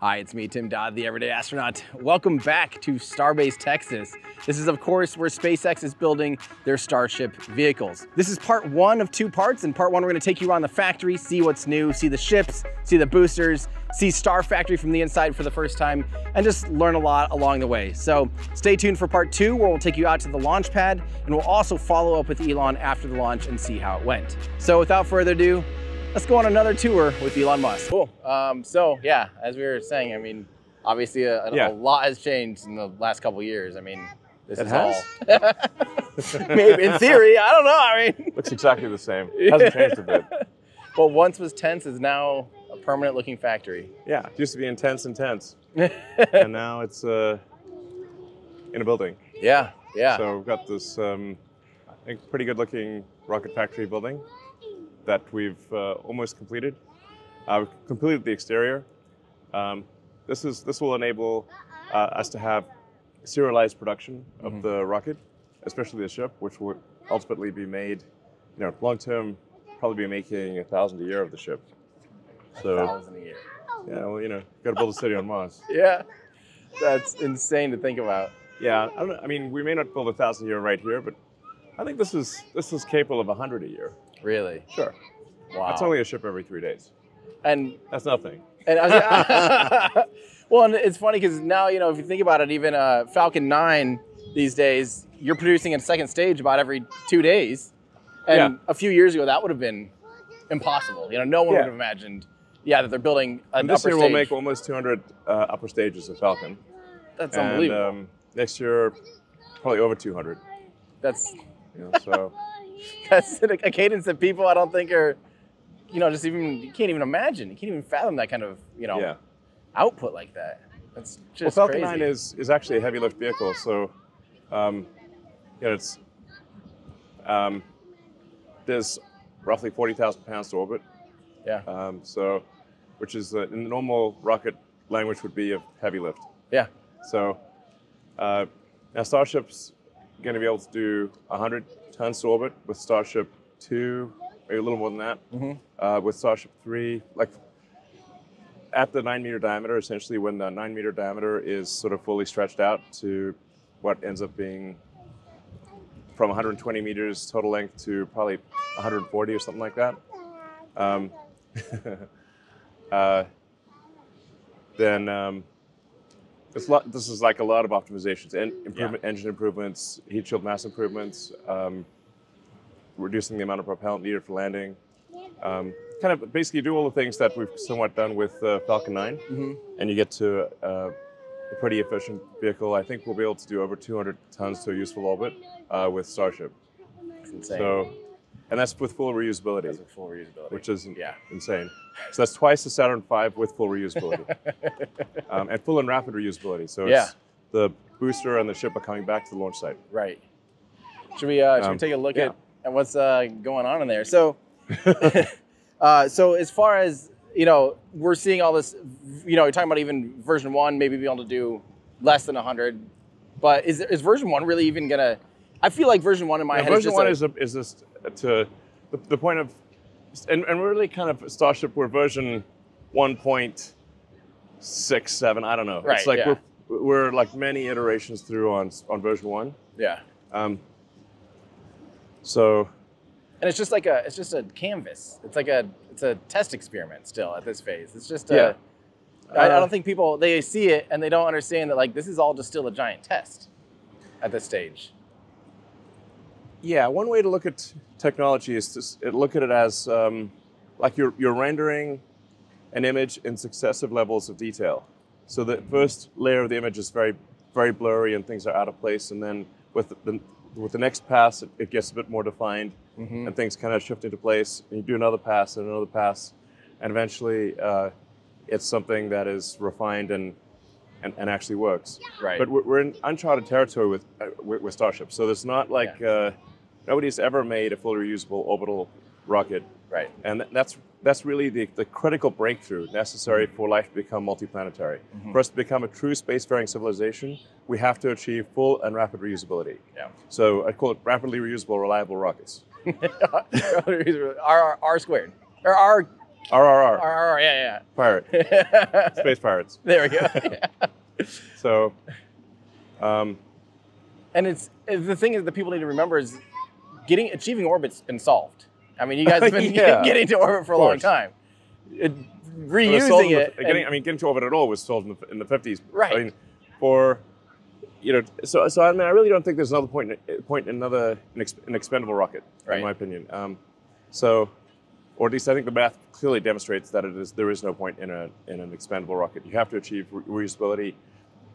Hi, it's me, Tim Dodd, the Everyday Astronaut. Welcome back to Starbase, Texas. This is, of course, where SpaceX is building their Starship vehicles. This is part one of two parts. In part one, we're gonna take you around the factory, see what's new, see the ships, see the boosters, see Star Factory from the inside for the first time, and just learn a lot along the way. So stay tuned for part two, where we'll take you out to the launch pad, and we'll also follow up with Elon after the launch and see how it went. So without further ado, let's go on another tour with Elon Musk. Cool. Um, so yeah, as we were saying, I mean, obviously a, a- Yeah. a lot has changed in the last couple years. I mean, this It is has? all. Maybe in theory, I don't know. I mean, Looks exactly the same. It Hasn't changed a bit. what once was tense is now a permanent looking factory. Yeah, it used to be intense, intense, and now it's uh, in a building. yeah, yeah. So we've got this, um, I think, pretty good-looking rocket factory building that we've uh, almost completed. Uh, we've completed the exterior. Um, this is this will enable uh, us to have serialized production of Mhm. the rocket, especially the ship, which will ultimately be made, you know, long term, probably be making a thousand a year of the ship. So thousand a year. yeah, well, you know, got to build a city on Mars. Yeah, that's insane to think about. Yeah, I, don't know, I mean, we may not build a thousand a year right here, but I think this is this is capable of a hundred a year. Really? Sure, Wow. that's only a ship every three days. and That's nothing. And I was, well, and it's funny because now you know if you think about it, even uh, Falcon 9 these days, you're producing a second stage about every two days, and Yeah. a few years ago that would have been impossible. You know, no one Yeah. would have imagined, yeah, that they're building an And this year stage. we'll make almost 200 uh, upper stages of Falcon, That's and unbelievable. um, next year probably over 200. that's You know, so that's a, a cadence that people I don't think are, you know, just even you can't even imagine. You can't even fathom that kind of you know yeah. output like that. That's Well, just Falcon crazy. 9 is is actually a heavy lift vehicle, so um, you know, it's um, there's roughly 40,000 pounds to orbit. yeah, Um, so, which is uh, in the normal rocket language would be a heavy lift. yeah, So, uh, now Starship's going to be able to do 100 tons to orbit with Starship 2, maybe a little more than that. Mhm. Uh, with Starship 3, like at the nine meter diameter, essentially when the nine meter diameter is sort of fully stretched out to what ends up being from 120 meters total length to probably 140 or something like that. Um, uh, then um, it's lot, this is like a lot of optimizations and improvement, engine improvements, heat shield mass improvements, um, reducing the amount of propellant needed for landing. Um, kind of basically do all the things that we've somewhat done with uh, Falcon 9, hmm and you get to uh, a pretty efficient vehicle. I think we'll be able to do over 200 tons to a useful orbit uh, with Starship. it's insane. So, and that's with full reusability, that's a full reusability. which is yeah. insane. So that's twice the Saturn V with full reusability, um, and full and rapid reusability. So it's Yeah. the booster and the ship are coming back to the launch site. Right. Should we uh, should we Um, take a look yeah. at, at what's uh, going on in there? So, uh, so as far as you know, we're seeing all this. You know, you're talking about even version one, maybe being able to do less than hundred. But is is version one really even gonna? I feel like version one in my Yeah, head is version just one a- is a, is this to the, the point of, and, and really kind of Starship. We're version one point six seven. I don't know. Right, It's like yeah. we're we're like many iterations through on on version one. yeah, Um, so and it's just like a it's just a canvas. It's like a it's a test experiment still at this phase. It's just a. Yeah. I, I Uh, don't think people they see it and they don't understand that like this is all just still a giant test at this stage. Yeah, one way to look at technology is to look at it as um, like you're, you're rendering an image in successive levels of detail. So the first layer of the image is very, very blurry and things are out of place, and then with the, with the next pass, it, it gets a bit more defined, Mhm. and things kind of shift into place. And you do another pass and another pass, and eventually uh, it's something that is refined and, and, and actually works. Right. But we're, we're in uncharted territory with, uh, with with Starship, so there's not like uh, nobody's ever made a fully reusable orbital rocket, right. and th- that's that's really the, the critical breakthrough necessary for life to become multiplanetary. Mhm. For us to become a true spacefaring civilization, we have to achieve full and rapid reusability. Yeah. So I call it rapidly reusable, reliable rockets. R, R, R squared or R RRR, RRR, yeah, yeah. pirate, space pirates. there we go. Yeah. So, um, And it's the thing is the people need to remember is getting achieving orbit's been solved. I mean, you guys have been Yeah. getting to orbit for a long time. It, it reusing in the- it, getting, and- I mean, getting to orbit at all was solved in the, in the 50s. Right. I mean, for you know, so so I mean, I really don't think there's another point in, point in another an expendable rocket, Right. in my opinion. Um, so, or at least I think the math clearly demonstrates that it is there is no point in a in an expendable rocket. You have to achieve re- reusability.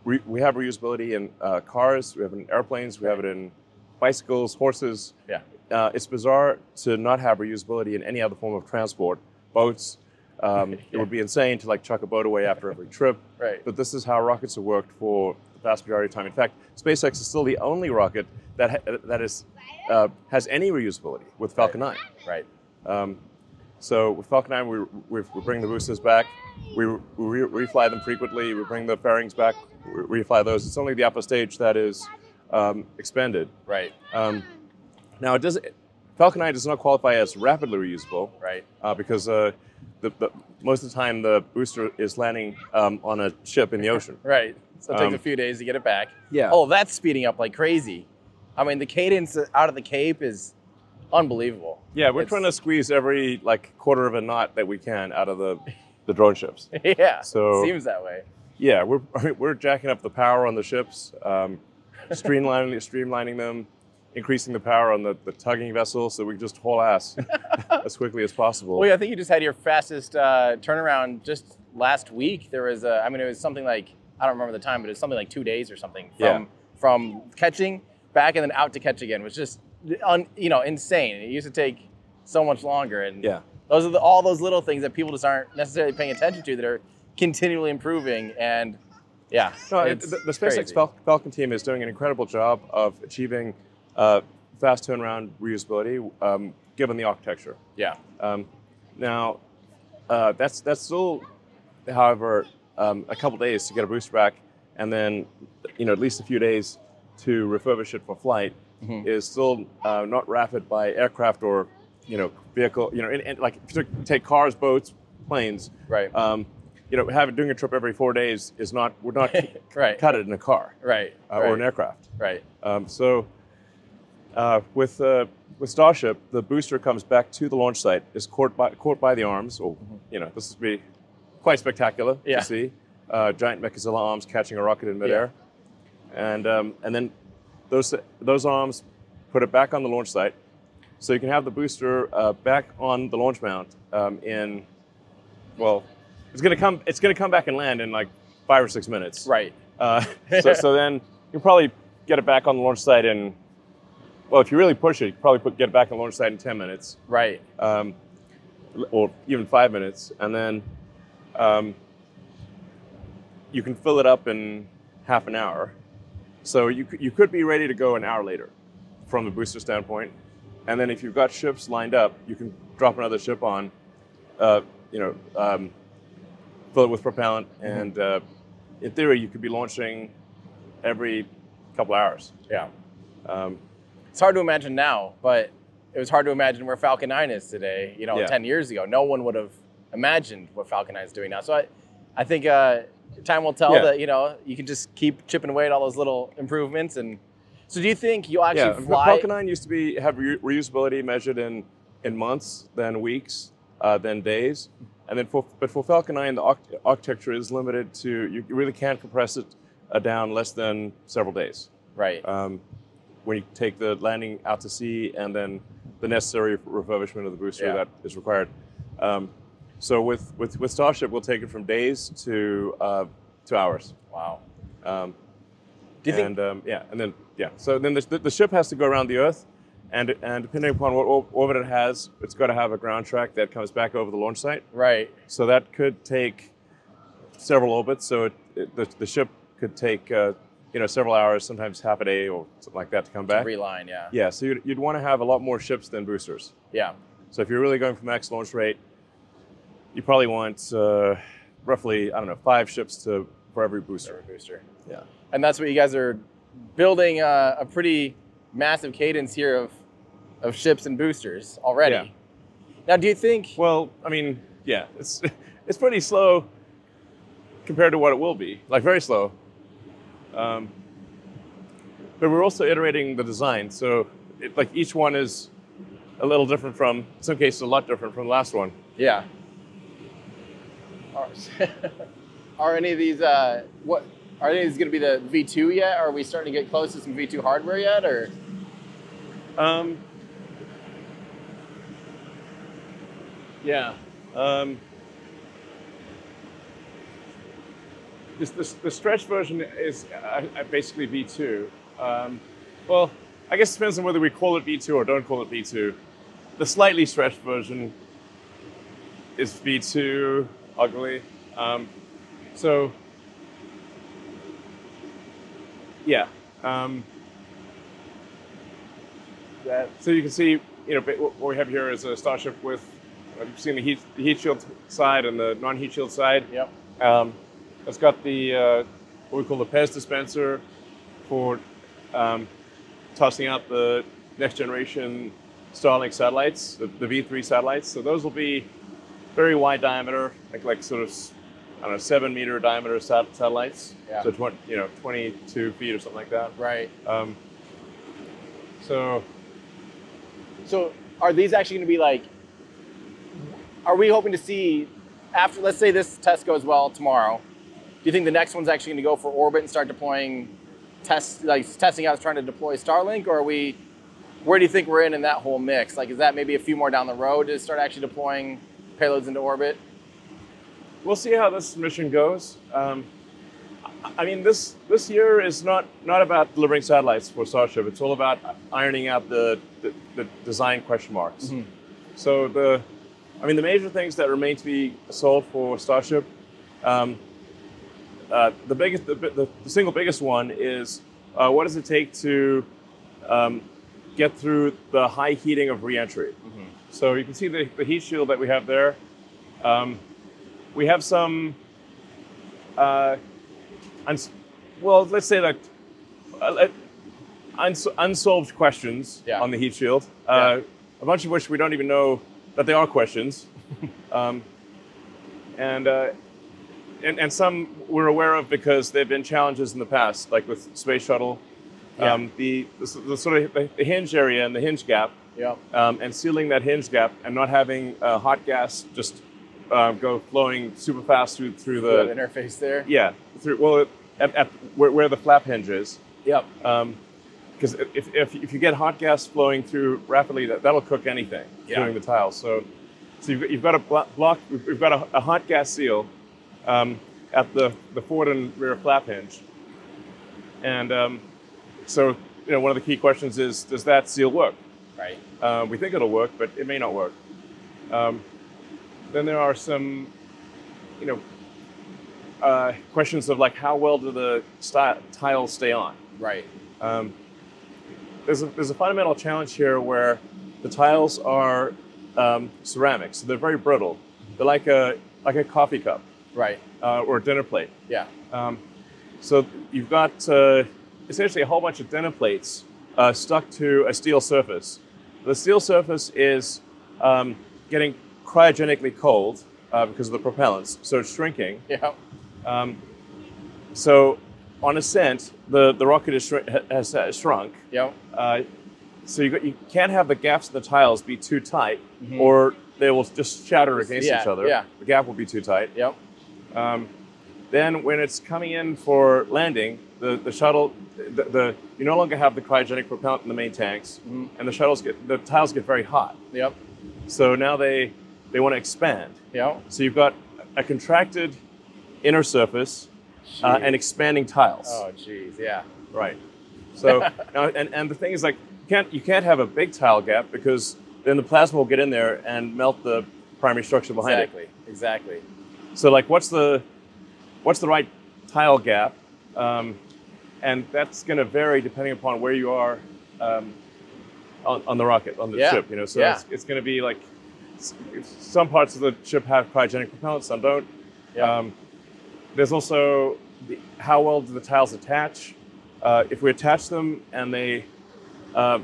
Re, we have reusability in uh, cars. We have it in airplanes. We have it in bicycles, horses. yeah, Uh, it's bizarre to not have reusability in any other form of transport. Boats. Um, It would be insane to like chuck a boat away after every trip. right. But this is how rockets have worked for the vast majority of time. In fact, SpaceX is still the only rocket that ha- that is uh, has any reusability with Falcon 9. Right. Um, so with Falcon 9, we, we, we bring the boosters back. We, we re- refly them frequently. We bring the fairings back. We refly those. It's only the upper stage that is um, expended. Right. Um, now, it does Falcon 9 does not qualify as rapidly reusable Right. uh, because uh, the, the, most of the time the booster is landing um, on a ship in the ocean. Right. So it takes Um, a few days to get it back. Yeah. Oh, that's speeding up like crazy. I mean, the cadence out of the Cape is unbelievable. Yeah, we're It's- trying to squeeze every like quarter of a knot that we can out of the, the drone ships. yeah. So- seems that way. Yeah, we're I mean, we're jacking up the power on the ships, um, streamlining streamlining them, increasing the power on the, the tugging vessel so we can just haul ass as quickly as possible. Well, yeah, I think you just had your fastest uh, turnaround just last week. There was, a, I mean, it was something like I don't remember the time, but it was something like two days or something from Yeah. from catching back and then out to catch again, which is just, un, you know, insane. It used to take so much longer, and Yeah. those are the, all those little things that people just aren't necessarily paying attention to that are continually improving. And yeah, No, it- it's the, the SpaceX crazy. Fal- Falcon team is doing an incredible job of achieving uh, fast turnaround reusability um, given the architecture. Yeah, Um, now, uh, that's that's still, however, um, a couple days to get a booster back, and then you know at least a few days to refurbish it for flight Mhm. is still uh, not rapid by aircraft or you know vehicle. You know, and, and like if you take cars, boats, planes. right, Um, you know, having doing a trip every four days is not would not right, cut it in a car right, uh, right, or an aircraft. right, Um, so uh, with uh, with Starship, the booster comes back to the launch site, is caught by caught by the arms. Or you know, this would be quite spectacular Yeah. to see. Uh, giant Mechazilla arms catching a rocket in midair, and um, and then those those arms put it back on the launch site, so you can have the booster uh, back on the launch mount um, in well, it's gonna come it's gonna come back and land in like five or six minutes. right, Uh, so, so then you'll probably get it back on the launch site in, well, if you really push it, you probably put, get it back on the launch site in 10 minutes, right, um, or even five minutes. And then um, you can fill it up in half an hour. So you, you could be ready to go an hour later from the booster standpoint. And then if you've got ships lined up, you can drop another ship on, uh, you know, um, fill it with propellant. And uh, in theory, you could be launching every couple hours. yeah. Um, It's hard to imagine now, but it was hard to imagine where Falcon 9 is today. You know, Yeah. 10 years ago, no one would have imagined what Falcon 9 is doing now. So I, I think uh, time will tell Yeah. that you know you can just keep chipping away at all those little improvements. And so, do you think you'll actually yeah, fly? Falcon 9 used to be have re- reusability measured in in months, then weeks, uh, then days, and then for but for Falcon 9, the arch- architecture is limited to you really can't compress it uh, down less than several days. Right. Um, when you take the landing out to sea and then the necessary refurbishment of the booster Yeah. that is required. Um, so with, with with Starship, we'll take it from days to uh, to hours. wow. Um, Do you think? um, yeah, and then yeah, so then the, the ship has to go around the Earth, and and depending upon what orbit it has, it's got to have a ground track that comes back over the launch site. right. So that could take several orbits. So it, it, the, the ship could take uh, you know several hours, sometimes half a day or something like that to come back. Reline. Yeah. Yeah, so you'd, you'd want to have a lot more ships than boosters. Yeah. So if you're really going for max launch rate, you probably want uh, roughly I don't know five ships to for every booster. Server booster. Yeah. And that's what you guys are building uh, a pretty massive cadence here of of ships and boosters already. Yeah. Now, do you think? Well, I mean, yeah, it's it's pretty slow compared to what it will be, like very slow. Um, but we're also iterating the design, so it, like each one is a little different from, in some cases, a lot different from the last one. Yeah. Are, any of these uh, what are these going to be the V2 yet? Are we starting to get close to some V2 hardware yet, or? Um, yeah. Um, this, this, the stretch version is uh, uh, basically V2. Um, well, I guess it depends on whether we call it V2 or don't call it V2. The slightly stretched version is V2, ugly. Um, so, yeah. Um, that, so you can see, you know, what we have here is a Starship with, you've seen the heat, the heat shield side and the non-heat shield side. Yep. Um, it's got the uh, what we call the PEZ dispenser for um, tossing out the next generation Starlink satellites, the, the, V3 satellites. So those will be very wide diameter, like like sort of I don't know seven meter diameter sat- satellites. Yeah. So 20, you know 22 feet or something like that. Right. Um, so So are these actually going to be like? Are we hoping to see after? Let's say this test goes well tomorrow. Do you think the next one's actually going to go for orbit and start deploying test like testing out trying to deploy Starlink, or are we? Where do you think we're in in that whole mix? Like, is that maybe a few more down the road to start actually deploying payloads into orbit? we'll see how this mission goes. Um, I mean, this this year is not not about delivering satellites for Starship. It's all about ironing out the the, the design question marks. Mhm. So the, I mean, the major things that remain to be solved for Starship. Um, uh, the biggest, the, the, the single biggest one is uh, what does it take to um, get through the high heating of reentry? So you can see the, the heat shield that we have there. Um, we have some, uh, uns- well, let's say like uh, uns- unsolved questions Yeah. on the heat shield. Uh, A bunch of which we don't even know that they are questions, um, and, uh, and and some we're aware of because there have been challenges in the past, like with space shuttle. Yeah. Um, the, the, the sort of the, hinge area and the hinge gap Yep. um, and sealing that hinge gap and not having uh, hot gas just um, go flowing super fast through through The the interface there. yeah through well at, at where, where the flap hinge is Yep. because if, if, if you get hot gas flowing through rapidly that, that'll cook anything Yeah. during the tiles so so you've, got- you've got a block we've got a, a hot gas seal um, at the the forward and rear flap hinge and um, so you know one of the key questions is does that seal work Right. uh, we think it'll work, but it may not work. Um, then there are some, you know, uh, questions of like how well do the tiles stay on? Right. Um, there's a, there's a fundamental challenge here where the tiles are um, ceramic, so they're very brittle. They're like a like a coffee cup Right. uh, or a dinner plate. Yeah. Um, so you've got uh, essentially a whole bunch of dinner plates uh, stuck to a steel surface. The steel surface is um, getting cryogenically cold uh, because of the propellants, so it's shrinking. Yep. Um, so on ascent, the, the rocket is shr- has, has shrunk. Yep. Uh, so you, got, you can't have the gaps in the tiles be too tight, Mhm. or they will just shatter against Yeah, each other. yeah. The gap will be too tight. Yep. Um, then when it's coming in for landing, the, the shuttle, the, the you no longer have the cryogenic propellant in the main tanks, Mhm. and the shuttles get the tiles get very hot. Yep. So now they they want to expand. Yep. So you've got a contracted inner surface uh, and expanding tiles. Oh, jeez. Yeah. Right. So now, and, and the thing is like you can't you can't have a big tile gap because then the plasma will get in there and melt the primary structure behind it. Exactly. Exactly. So like, what's the what's the right tile gap? Um, and that's going to vary depending upon where you are um, on, on the rocket on the Yeah, ship. You know, so yeah. it's, it's going to be like some parts of the ship have cryogenic propellant, some don't. Yeah. Um, there's also the, how well do the tiles attach? Uh, if we attach them and they uh,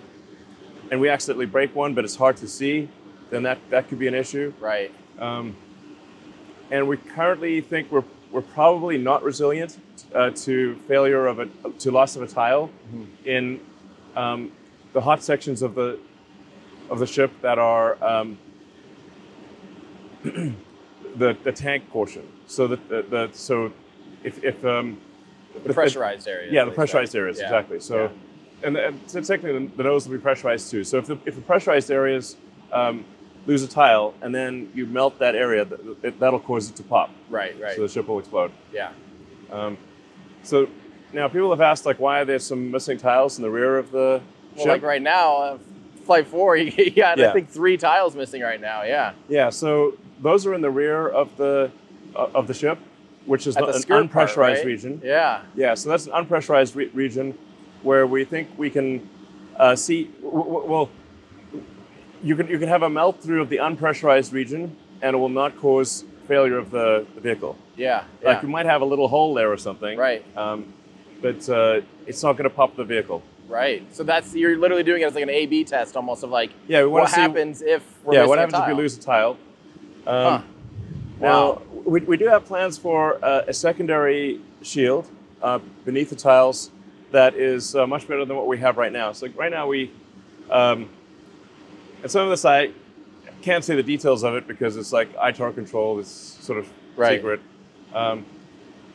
and we accidentally break one, but it's hard to see, then that that could be an issue. Right. Um, and we currently think we're we're probably not resilient uh, to failure of a to loss of a tile in um, the hot sections of the of the ship that are um, the the tank portion. So that the, the so if if um, The pressurized area. yeah, the pressurized areas, Yeah. exactly. So, and, and so technically, the, the nose will be pressurized too. So if the, if the pressurized areas um, lose a tile and then you melt that area, that'll cause it to pop. Right, right. So the ship will explode. yeah. Um, so now people have asked, like, why are there some missing tiles in the rear of the Well, ship? like right now, uh, Flight 4, you got, I think, three tiles missing right now. Yeah. Yeah. So those are in the rear of the uh, of the ship, which is not the an skirt part, unpressurized right? region. Yeah. Yeah, so that's an unpressurized re- region where we think we can uh, see. W- w- well, you can you can have a melt through of the unpressurized region, and it will not cause failure of the, the vehicle. Yeah. Like yeah. you might have a little hole there or something, Right. Um, but uh, it's not going to pop the vehicle. Right. So that's, you're literally doing it as like an A B test almost of like, Yeah, we what see- happens if we're yeah, what happens if we lose a tile? Um, Huh. Now, we, we do have plans for uh, a secondary shield uh, beneath the tiles that is uh, much better than what we have right now. So right now we, um, and some of this I can't say the details of it because it's like ITAR control, it's sort of Right. secret. Um,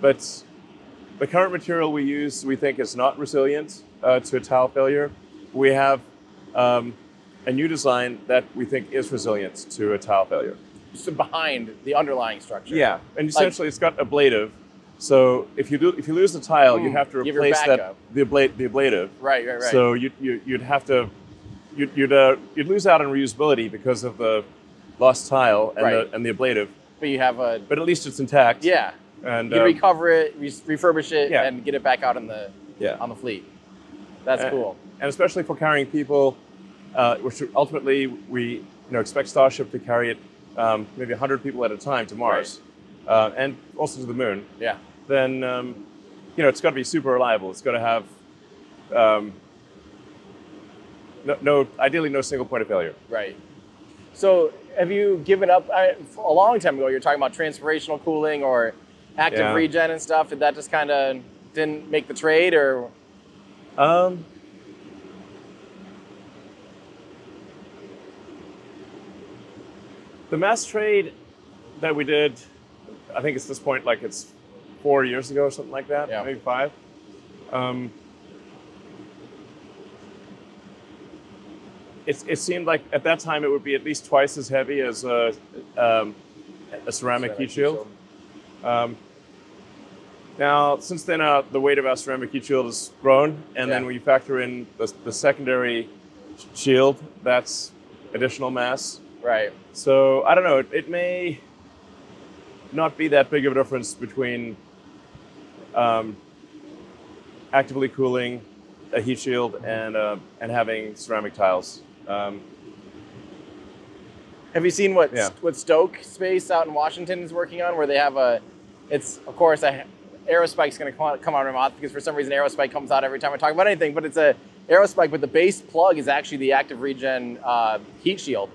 but the current material we use, we think is not resilient uh, to a tile failure. We have um, a new design that we think is resilient to a tile failure. So behind the underlying structure. Yeah, and essentially it's got ablative. So if you do, if you lose the tile, you Hmm, have to replace that the ablate the ablative. Right, right, right. So you, you you'd have to you'd you'd, uh, you'd lose out on reusability because of the lost tile and Right. the and the ablative. but you have a, But at least it's intact. yeah. and You can um, recover it, re- refurbish it, yeah. and get it back out on the yeah, on the fleet. That's Uh, cool. and especially for carrying people, uh, which ultimately we you know expect Starship to carry it um, maybe 100 people at a time to Mars, uh, and also to the Moon. Yeah. then um, you know it's got to be super reliable. It's got to have um, no, no, ideally no single point of failure. Right. So, have you given up I, a long time ago? You're talking about transpirational cooling or active Yeah. regen and stuff. Did that just kind of didn't make the trade, or Um, the mass trade that we did, I think it's this point like it's four years ago or something like that, Yeah. maybe five. Um, it's, it seemed like at that time it would be at least twice as heavy as a, um, a ceramic heat shield. Um, now, since then, uh, the weight of our ceramic heat shield has grown, and then Yeah. when you factor in the, the secondary shield, that's additional mass. Right. So I don't know. It, it may not be that big of a difference between um, actively cooling a heat shield and uh, and having ceramic tiles. Um, Have you seen what Yeah. what Stoke Space out in Washington is working on? Where they have a, it's of course a Aerospike's going to come out, come out of my mouth because for some reason Aerospike comes out every time I talk about anything. But it's a Aerospike, but the base plug is actually the active regen uh, heat shield,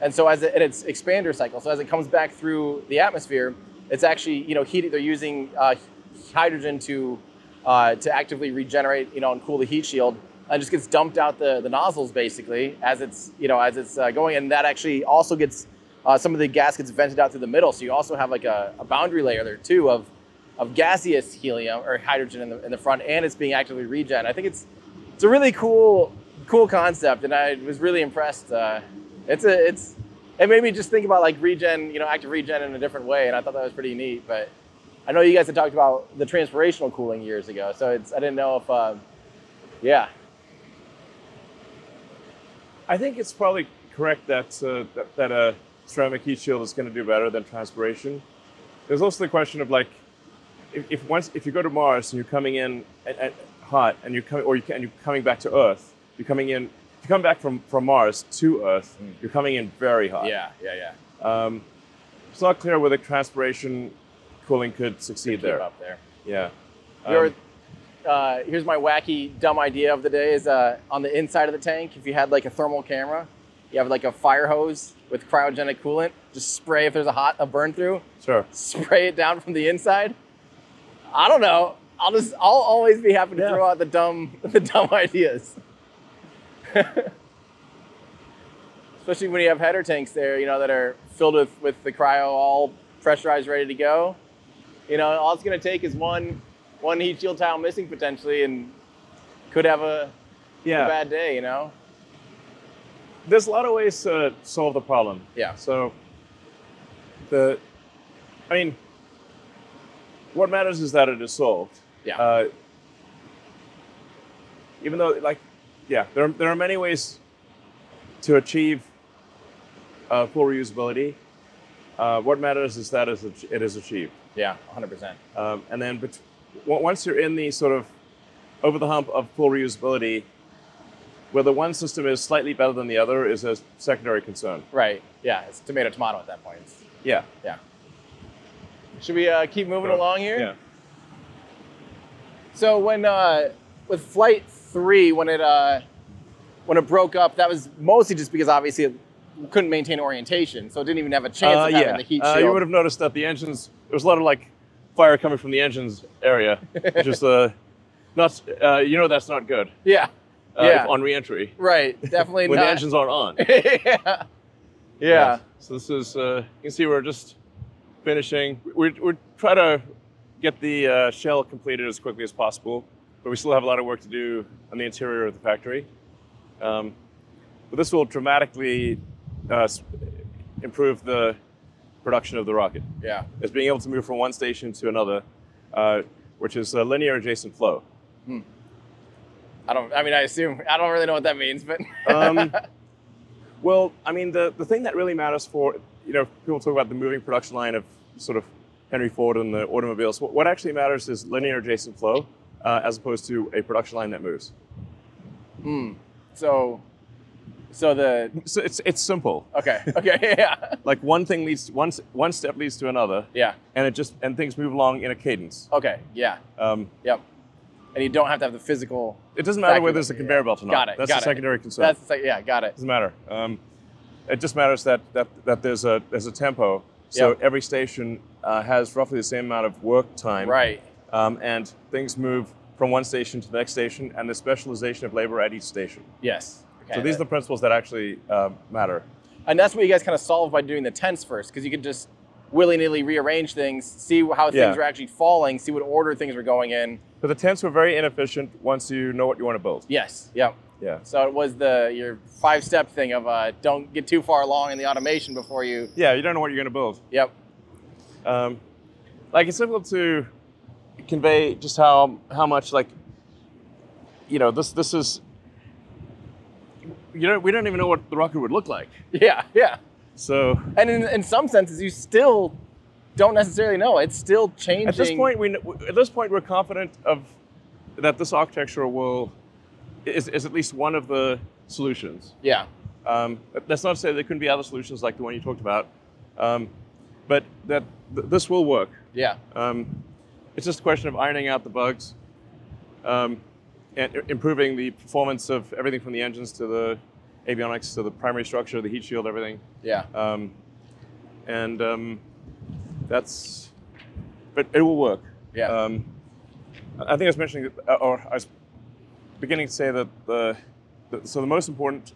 and so as it, and it's expander cycle. So as it comes back through the atmosphere, it's actually you know heat. They're using uh, hydrogen to uh, to actively regenerate you know and cool the heat shield. And just gets dumped out the, the nozzles basically as it's you know as it's uh, going, and that actually also gets uh, some of the gas gets vented out through the middle. So you also have like a, a boundary layer there too of of gaseous helium or hydrogen in the, in the front, and it's being actively regen. I think it's it's a really cool cool concept, and I was really impressed. Uh, it's a it's it made me just think about like regen, you know, active regen in a different way, and I thought that was pretty neat. But I know you guys had talked about the transpirational cooling years ago, so it's I didn't know if um, yeah I think it's probably correct that uh, that, that a ceramic heat shield is going to do better than transpiration. There's also the question of like, if, if once if you go to Mars and you're coming in at, at hot and you're coming or you can, and you're coming back to Earth, you're coming in. If you come back from, from Mars to Earth, you're coming in very hot. yeah yeah yeah Um, it's not clear whether transpiration cooling could succeed keep there. up there. Yeah. Um, uh, here's my wacky, dumb idea of the day: is uh, on the inside of the tank. If you had like a thermal camera, you have like a fire hose with cryogenic coolant. Just spray if there's a hot a burn through, Sure. spray it down from the inside. I don't know. I'll just I'll always be happy to Yeah. throw out the dumb the dumb ideas. Especially when you have header tanks there, you know, that are filled with, with the cryo all pressurized, ready to go. You know, all it's gonna take is one one heat shield tile missing potentially and could have a, a bad day, you know? There's a lot of ways to solve the problem. Yeah. So the, I mean, what matters is that it is solved. Yeah. Uh, even though, like, yeah, there are, there are many ways to achieve uh, full reusability. Uh, what matters is that it is achieved. Yeah, 100%. Um, and then bet- on- once you're in the sort of over the hump of full reusability, whether one system is slightly better than the other is a secondary concern. Right. Yeah, it's tomato tomato at that point. It's- Yeah. yeah. Should we uh, keep moving Sure. along here? Yeah. So when uh, with flight three, when it uh, when it broke up, that was mostly just because obviously it couldn't maintain orientation, so it didn't even have a chance Uh, of having yeah. the heat Uh, shield. you would have noticed that the engines, there was a lot of like fire coming from the engines area, which is uh, not, uh, you know, that's not good yeah. uh, Yeah. on reentry Right. Definitely when not. the engines aren't on. yeah. Yeah. So this is, uh, you can see we're just finishing. We're, we're trying to get the uh, shell completed as quickly as possible, but we still have a lot of work to do on the interior of the factory. Um, but this will dramatically uh, improve the production of the rocket. Yeah. Is being able to move from one station to another, uh, which is a linear adjacent flow. I don't. I mean, I assume I don't really know what that means, but Um, well, I mean, the, the thing that really matters for, you know, people talk about the moving production line of sort of Henry Ford and the automobiles. What, what actually matters is linear adjacent flow uh, as opposed to a production line that moves. Hmm. so, so the So it's, it's simple. okay, okay, yeah, Like one thing leads, one, one step leads to another, yeah, and it just, and things move along in a cadence. okay, yeah, Um, yep. And you don't have to have the physical. it doesn't matter whether there's a yeah. conveyor belt or not. Got it, That's got a it. secondary concern. That's like, yeah, got it. doesn't matter. Um, it just matters that, that, that there's, a, there's a tempo. So Yep. every station uh, has roughly the same amount of work time. Right. Um, and things move from one station to the next station and the specialization of labor at each station. Yes. Okay. so these are the principles that actually uh, matter. and that's what you guys kind of solve by doing the tents first, because you could just willy nilly rearrange things, see how things Yeah. are actually falling, see what order things were going in. But the tents were very inefficient once you know what you want to build. Yes. Yep. Yeah. So it was the your five step thing of uh, don't get too far along in the automation before you. Yeah, you don't know what you're going to build. Yep. Um, like it's difficult to convey just how how much like you know this this is you know we don't even know what the rocket would look like. Yeah. Yeah. So And in, in some senses, you still don't necessarily know. It's still changing. at this point we at this point we're confident of that this architecture will is, is at least one of the solutions. Yeah. Um, that's not to say there couldn't be other solutions like the one you talked about, um, but that th- this will work. Yeah. Um, it's just a question of ironing out the bugs um, improving the performance of everything from the engines to the avionics to the primary structure, the heat shield, everything. Yeah. Um, and um, that's, but it will work. Yeah. Um, I think I was mentioning, uh, or I was beginning to say that the, the so the most important,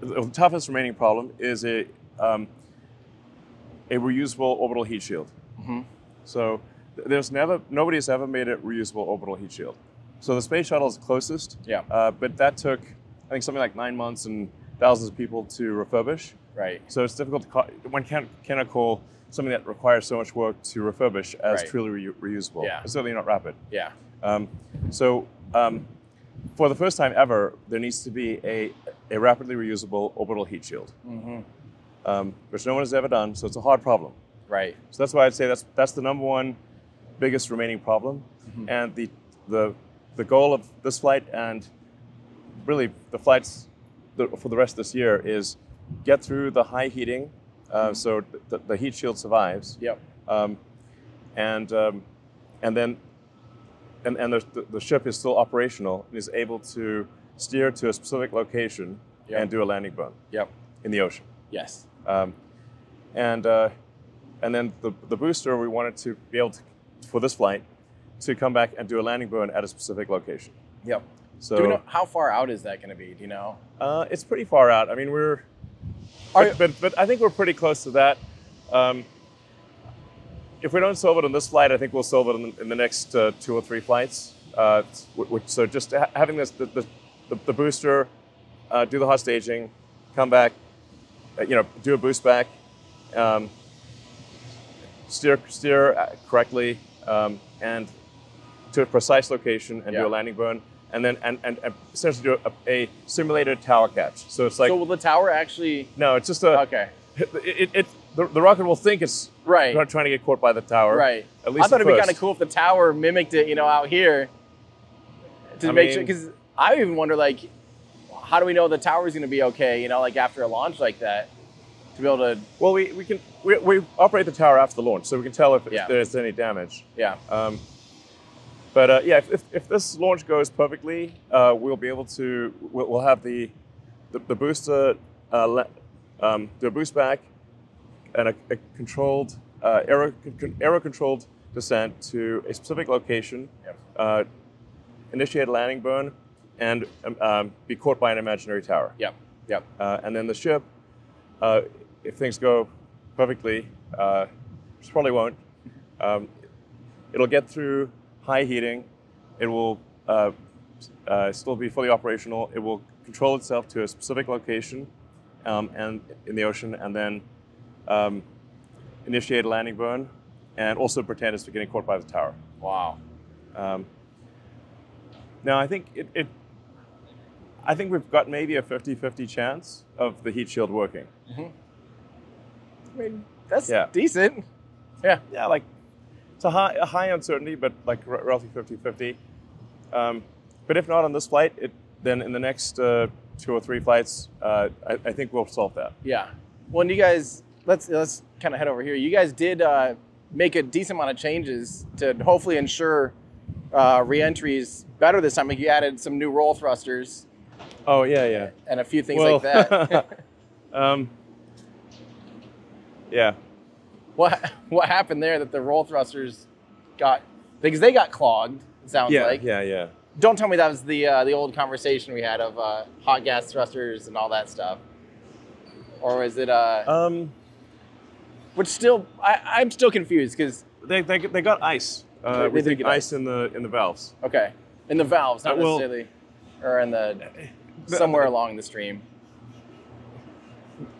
the toughest remaining problem is a um, a reusable orbital heat shield. Mhm. So there's never nobody has ever made a reusable orbital heat shield. So the space shuttle is closest. Yeah. Uh, but that took I think something like nine months and thousands of people to refurbish. Right. So it's difficult to call, one can't, cannot call something that requires so much work to refurbish as Right. truly reu- reusable. Yeah. It's certainly not rapid. Yeah. Um, so um, for the first time ever, there needs to be a, a rapidly reusable orbital heat shield, hmm um, which no one has ever done. So it's a hard problem. Right. So that's why I'd say that's that's the number one biggest remaining problem, and the the the goal of this flight and really the flights for the rest of this year is get through the high heating, uh, so the, the heat shield survives, Yep. um, and um, and then and, and the, the ship is still operational and is able to steer to a specific location Yep. and do a landing burn Yep. in the ocean. Yes. Um, and uh, and then the, the booster, we wanted to be able to, for this flight, to come back and do a landing burn at a specific location. Yep. So Do we know how far out is that going to be? Do you know? uh, it's pretty far out. I mean, we're, Are but, but, but I think we're pretty close to that. Um, if we don't solve it on this flight, I think we'll solve it in the, in the next uh, two or three flights. Uh, which, so just ha- having this, the, the, the, the booster, uh, do the hot staging, come back, uh, you know, do a boost back, um, steer steer uh, correctly, um, and to a precise location and Yeah. do a landing burn, and then and, and, and essentially do a, a simulated tower catch. So it's like so will the tower actually? no, it's just a Okay. it, it, it the, the rocket will think it's Right. not trying to get caught by the tower. Right. At least I thought it'd be kind of cool if the tower mimicked it, you know, out here to I make sure. Because I even wonder, like, how do we know the tower is going to be okay? You know, like after a launch like that, to be able to, Well, we, we can we, we operate the tower after the launch, so we can tell if, if there's any damage. yeah, Um, but uh, yeah, if, if, if this launch goes perfectly, uh, we'll be able to we'll, we'll have the the, the booster uh, le- um, do a boost back and a, a controlled uh, aero con- aero controlled descent to a specific location, Yep. uh, initiate a landing burn, and um, um, be caught by an imaginary tower. yep, yep. Uh, and then the ship, uh, if things go perfectly, uh, which probably won't, um, it'll get through high heating. It will uh, uh, still be fully operational. It will control itself to a specific location um, and in the ocean, and then um, initiate a landing burn, and also pretend it's getting caught by the tower. Wow. Um, now, I think it, it, I think we've got maybe a 50-50 chance of the heat shield working. I mean, that's Yeah. decent. Yeah. Yeah, like it's a high, a high uncertainty, but like r- roughly 50-50. Um, but if not on this flight, it, then in the next uh, two or three flights, uh, I, I think we'll solve that. Yeah. Well, and you guys, let's let's kind of head over here. You guys did uh, make a decent amount of changes to hopefully ensure uh, reentries better this time. Like you added some new roll thrusters Oh yeah, yeah. and a few things Well, like that. um, yeah. What what happened there that the roll thrusters got because they got clogged? It sounds Yeah, like. yeah, yeah. Don't tell me that was the uh, the old conversation we had of uh, hot gas thrusters and all that stuff, or is it? Uh, Um, which still, I, I'm still confused because they, they, they got ice. Uh, They- they get ice in the in the valves. okay, in the valves, not Uh, well- necessarily, or in the The- somewhere along the stream.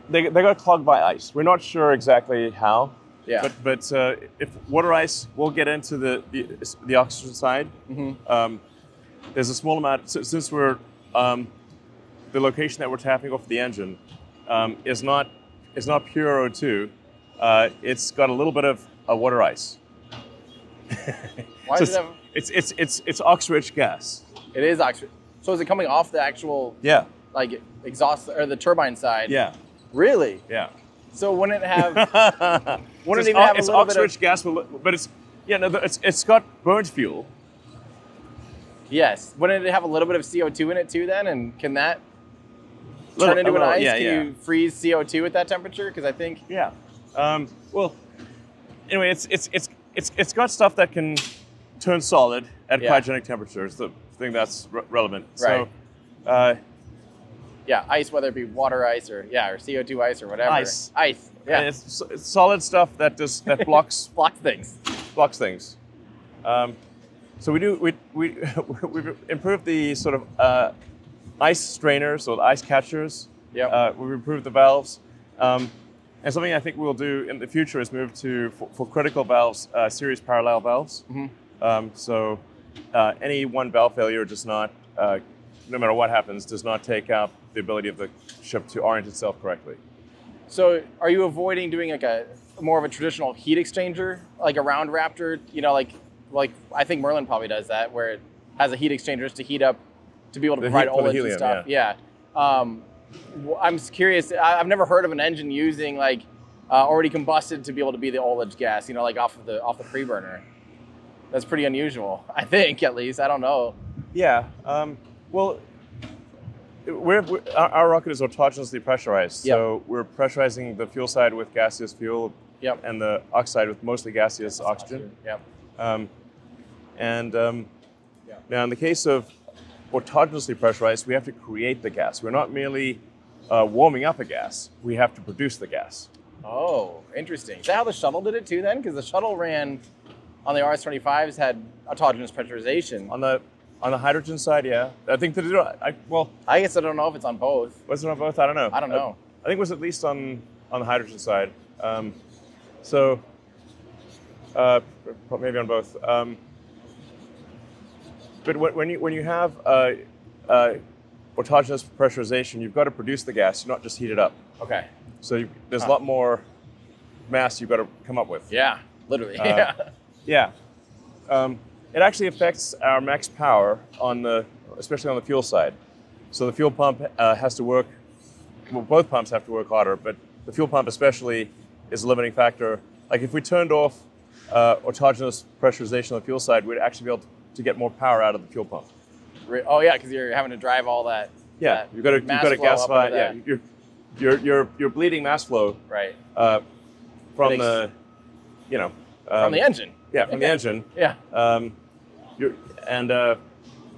They, they got clogged by ice. We're not sure exactly how. Yeah. But but uh, if water ice, we'll get into the the, the oxygen side. Mhm. Um, there's a small amount si- since we're um, the location that we're tapping off the engine um, is not is not pure O2. Uh, it's got a little bit of uh, water ice. Why So does it have? it's it's it's it's ox-rich gas. It is oxygen. So is it coming off the actual Yeah. like exhaust or the turbine side? Yeah. Really? Yeah. So wouldn't it have? Wouldn't it even have a it's little bit of- ox-rich gas, but it's yeah no, it's it's got burnt fuel. yes. Wouldn't it have a little bit of CO2 in it too? Then, and can that Little- turn into a an ice? yeah, can yeah. you freeze CO2 at that temperature? Because I think Yeah. Um, well, anyway, it's it's it's it's it's got stuff that can turn solid at Yeah. cryogenic temperatures. The thing that's re- relevant. Right. So, uh, yeah, ice, whether it be water ice or yeah, or CO2 ice or whatever. Ice. Ice. Yeah. it's, it's solid stuff that just that blocks Block things. blocks things. Um, so we do we we we've improved the sort of uh, ice strainers or the ice catchers. Yep. Uh, we've improved the valves. Um, and something I think we'll do in the future is move to for, for critical valves, uh, series parallel valves. Mhm. Um, so uh, any one valve failure does not, uh, no matter what happens, does not take out the ability of the ship to orient itself correctly. So, are you avoiding doing like a more of a traditional heat exchanger, like a round Raptor? You know, like like I think Merlin probably does that, where it has a heat exchanger just to heat up to be able to The provide heat the and stuff. Yeah. Um, w- I'm curious. I've never heard of an engine using like uh, already combusted to be able to be the ullage gas. You know, like off of the off the preburner. That's pretty unusual. I think, at least. I don't know. Yeah. Um, well, we're, we're, our, rocket is autogenously pressurized. Yep. So we're pressurizing the fuel side with gaseous fuel Yep. and the oxide with mostly gaseous oxygen. Yep. Um, and um, Yeah. now, in the case of autogenously pressurized, we have to create the gas. We're not merely uh, warming up a gas; we have to produce the gas. Oh, interesting. Is that how the shuttle did it too then? Because the shuttle ran on the RS-25s had autogenous pressurization. On the on the hydrogen side, yeah, I think that it, I, well, I guess I don't know if it's on both. was it on both? I don't know. I don't know. I think it was at least on on the hydrogen side. Um, so uh, maybe on both. Um, but when, when you when you have uh, uh, autogenous pressurization, you've got to produce the gas, you're not just heat it up. Okay. So you, there's Huh. a lot more mass you've got to come up with. Yeah, literally. Uh, yeah. Yeah. Um, it actually affects our max power on the, especially on the fuel side. So the fuel pump uh, has to work. Well, both pumps have to work harder, but the fuel pump especially is a limiting factor. Like if we turned off uh, autogenous pressurization on the fuel side, we'd actually be able to get more power out of the fuel pump. Oh yeah, because you're having to drive all that. Yeah, that you've got to you've got to gasify. Yeah, you're you're you're you're bleeding mass flow Right. uh, from the, you know, From um, the engine. Yeah, from the engine. Yeah. Um, you're, and uh,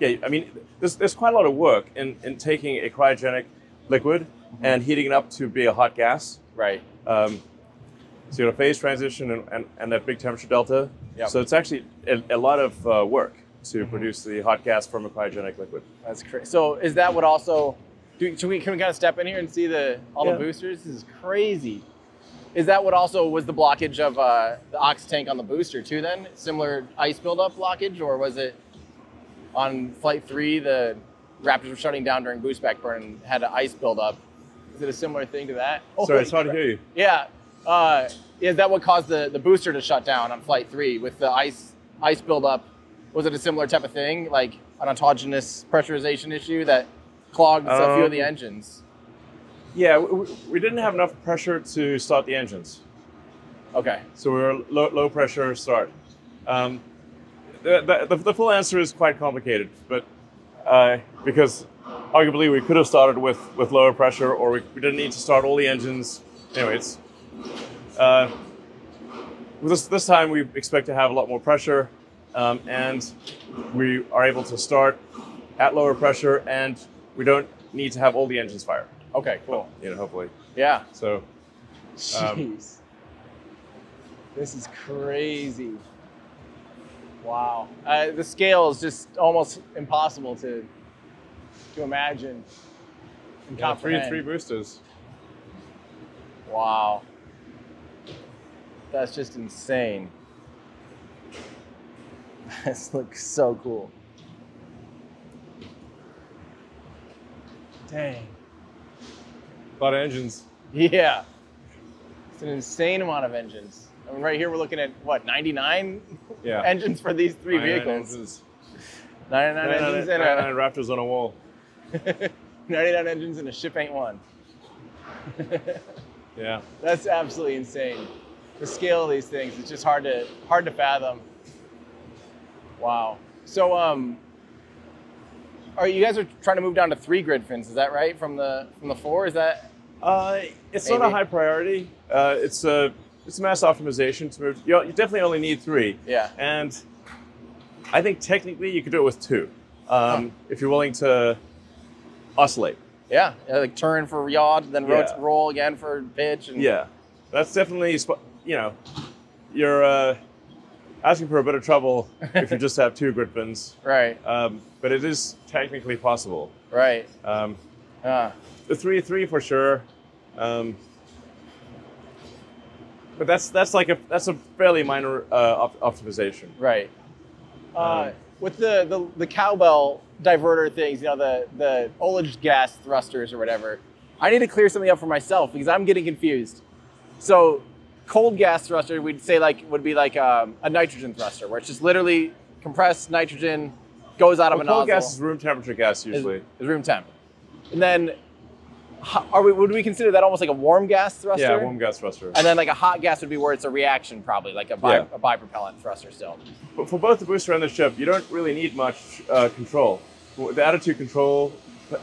yeah, I mean, there's, there's quite a lot of work in, in taking a cryogenic liquid and heating it up to be a hot gas. Right. Um, so you got a phase transition and, and, and that big temperature delta. Yep. So it's actually a, a lot of uh, work to produce the hot gas from a cryogenic liquid. That's crazy. So is that what also? Do, we can we kind of step in here and see the all Yeah. the boosters? This is crazy. Is that what also was the blockage of uh, the ox tank on the booster too? Then similar ice buildup blockage, or was it on flight three the Raptors were shutting down during boost back burn and had an ice buildup? Is it a similar thing to that? Sorry, it's hard to hear you. Yeah. Uh, is that what caused the, the booster to shut down on flight three with the ice ice buildup? Was it a similar type of thing, like an autogenous pressurization issue that clogged a few of the Um, engines? Yeah, we, we didn't have enough pressure to start the engines. Okay. So we were low, low pressure start. Um, the, the, the full answer is quite complicated, but uh, because arguably we could have started with, with lower pressure or we, we didn't need to start all the engines. Anyways, uh, this, this time we expect to have a lot more pressure um, and we are able to start at lower pressure and we don't need to have all the engines fire, Okay. Cool. you know, hopefully. Yeah. So Um, Jeez. this is crazy. Wow. Uh, the scale is just almost impossible to to imagine and yeah, three, comprehend. three boosters. Wow. That's just insane. This looks so cool. Dang. A lot of engines. Yeah. It's an insane amount of engines. I mean, right here we're looking at what, 99 Yeah. engines for these three 99 vehicles. engines. 99 engines and 99 a, Raptors on a wall. 99 engines and a ship ain't one. Yeah. That's absolutely insane. The scale of these things, it's just hard to hard to fathom. Wow. So um are you guys are trying to move down to three grid fins, is that right? From the from the four? Is that Uh, it's not a high priority. Uh, it's a it's a mass optimization to move. You, you definitely only need three, yeah. and I think technically you could do it with two, um, if you're willing to oscillate. Yeah. yeah, Like turn for yaw, then Yeah. roll again for pitch and Yeah, that's definitely you know you're uh, asking for a bit of trouble if you just have two grid fins, Right, um, but it is technically possible. right. Um, Uh, the three three for sure. Um, but that's that's like a that's a fairly minor uh, op- optimization. right. Uh, Um, with the, the the cowbell diverter things, you know, the the ullage gas thrusters or whatever. I need to clear something up for myself because I'm getting confused. So, cold gas thruster, we'd say like would be like um, a nitrogen thruster, where it's just literally compressed nitrogen goes out of Well, a cold nozzle. gas is room temperature gas usually. is room temp, and then are we would we consider that almost like a warm gas thruster? yeah, warm gas thruster. And then like a hot gas would be where it's a reaction, probably like a bi Yeah. a bipropellant thruster still. But for both the booster and the ship, you don't really need much uh, control. The attitude control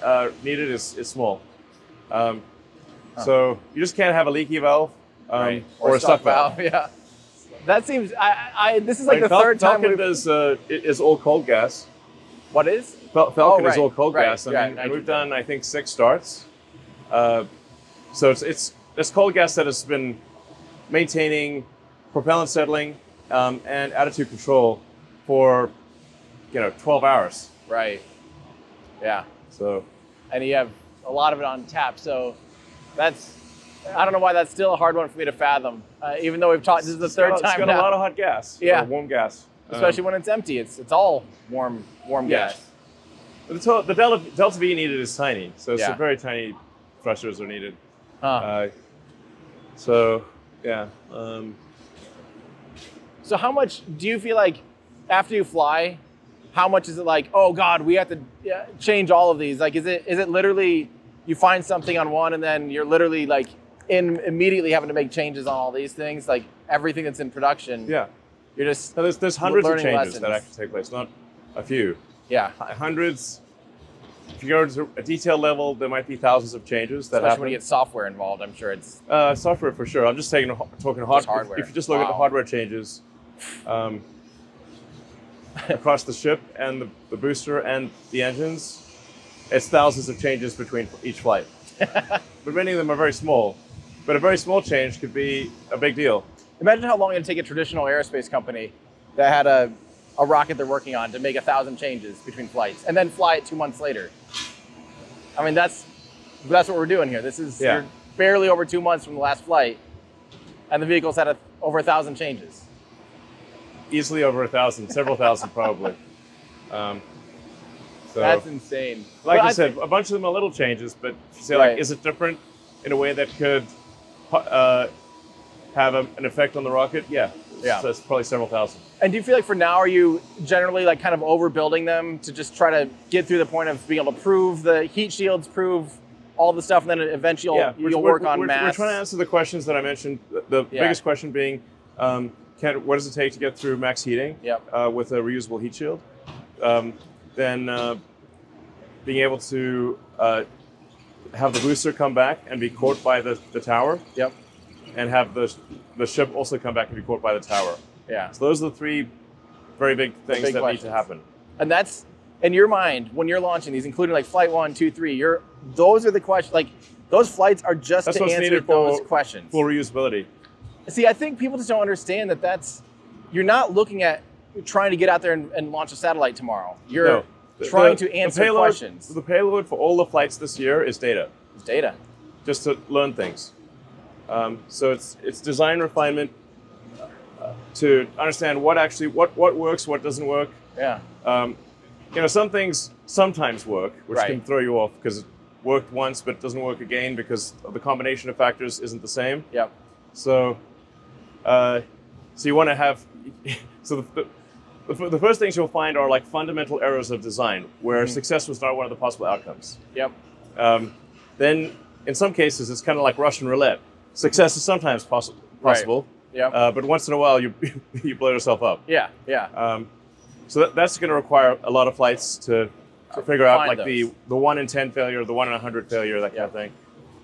uh, needed is, is small. Um, So you just can't have a leaky valve um, or, a stuck valve. Yeah. That seems. I. I. This is like, the Fal- third time. Falcon does, uh, is all cold gas. What is? Fal- Falcon Oh, is all cold right, gas, I yeah, and we've done I think six starts. Uh, so it's it's it's cold gas that has been maintaining propellant settling um, and attitude control for you know 12 hours. Right. Yeah. So And you have a lot of it on tap, so that's. I don't know why that's still a hard one for me to fathom. Uh, even though we've talked, this is the it's third got, time it's got now. a lot of hot gas. Yeah. warm gas. Um, especially when it's empty. It's it's all warm warm Yeah. gas. the, the delta, delta V needed is tiny, so Yeah. a very tiny thrusters are needed. Huh. Uh, so yeah. Um, So how much do you feel like after you fly? How much is it like? Oh God, we have to change all of these. Like, is it is it literally you find something on one and then you're literally like in immediately having to make changes on all these things, like everything that's in production. yeah. You're just So there's, there's hundreds of changes that actually take place, not a few. yeah. Hundreds. If you go to a detail level, there might be thousands of changes that Especially happen. when you get software involved, I'm sure it's uh, software for sure. I'm just taking talking hard, hardware. If you just look at the hardware changes um, across the ship and the, the booster and the engines, it's thousands of changes between each flight. but many of them are very small. But a very small change could be a big deal. Imagine how long it'd take a traditional aerospace company that had a, a rocket they're working on to make a thousand changes between flights and then fly it two months later. I mean, that's that's what we're doing here. This is Yeah. you're barely over two months from the last flight, and the vehicle's had a, over a thousand changes. Easily over a thousand, several thousand probably. Um, so. That's insane. like But I said, a bunch of them are little changes, but say Right. like, is it different in a way that could uh, have a, an effect on the rocket? Yeah, Yeah. So it's probably several thousand. and do you feel like for now, are you generally like kind of overbuilding them to just try to get through the point of being able to prove the heat shields, prove all the stuff, and then eventually you'll, you'll work on we're, mass? We're trying to answer the questions that I mentioned. The, the Yeah. biggest question being, um, can, what does it take to get through max heating Yep. uh, with a reusable heat shield? Um, then uh, being able to uh, have the booster come back and be caught by the, the tower, Yep. And have the, the ship also come back and be caught by the tower. Yeah. So those are the three very big things big that questions. need to happen. And that's in your mind when you're launching these, including like flight one, two, three. You're those are the questions. Like those flights are just That's to answer those for questions. full reusability. See, I think people just don't understand that that's you're not looking at trying to get out there and, and launch a satellite tomorrow. You're No. Trying the- to answer the payload, questions. The payload for all the flights this year is data, It's data. just to learn things. Um, so it's it's design refinement uh, to understand what actually what what works, what doesn't work. Yeah. Um, you know, some things sometimes work, which Right. can throw you off because it worked once but it doesn't work again because the combination of factors isn't the same. Yep. So, uh, so you want to have. So the, the, the, first things you'll find are like fundamental errors of design, where Mhm. success was not one of the possible outcomes. Yep. Um, then, in some cases, it's kind of like Russian roulette. Success is sometimes Right. possible, Yep. uh, but once in a while you you blow yourself up. yeah. Yeah. Um, so that, that's going to require a lot of flights to, to figure out like the those. the one in ten failure, the one in a hundred failure, that kind of thing.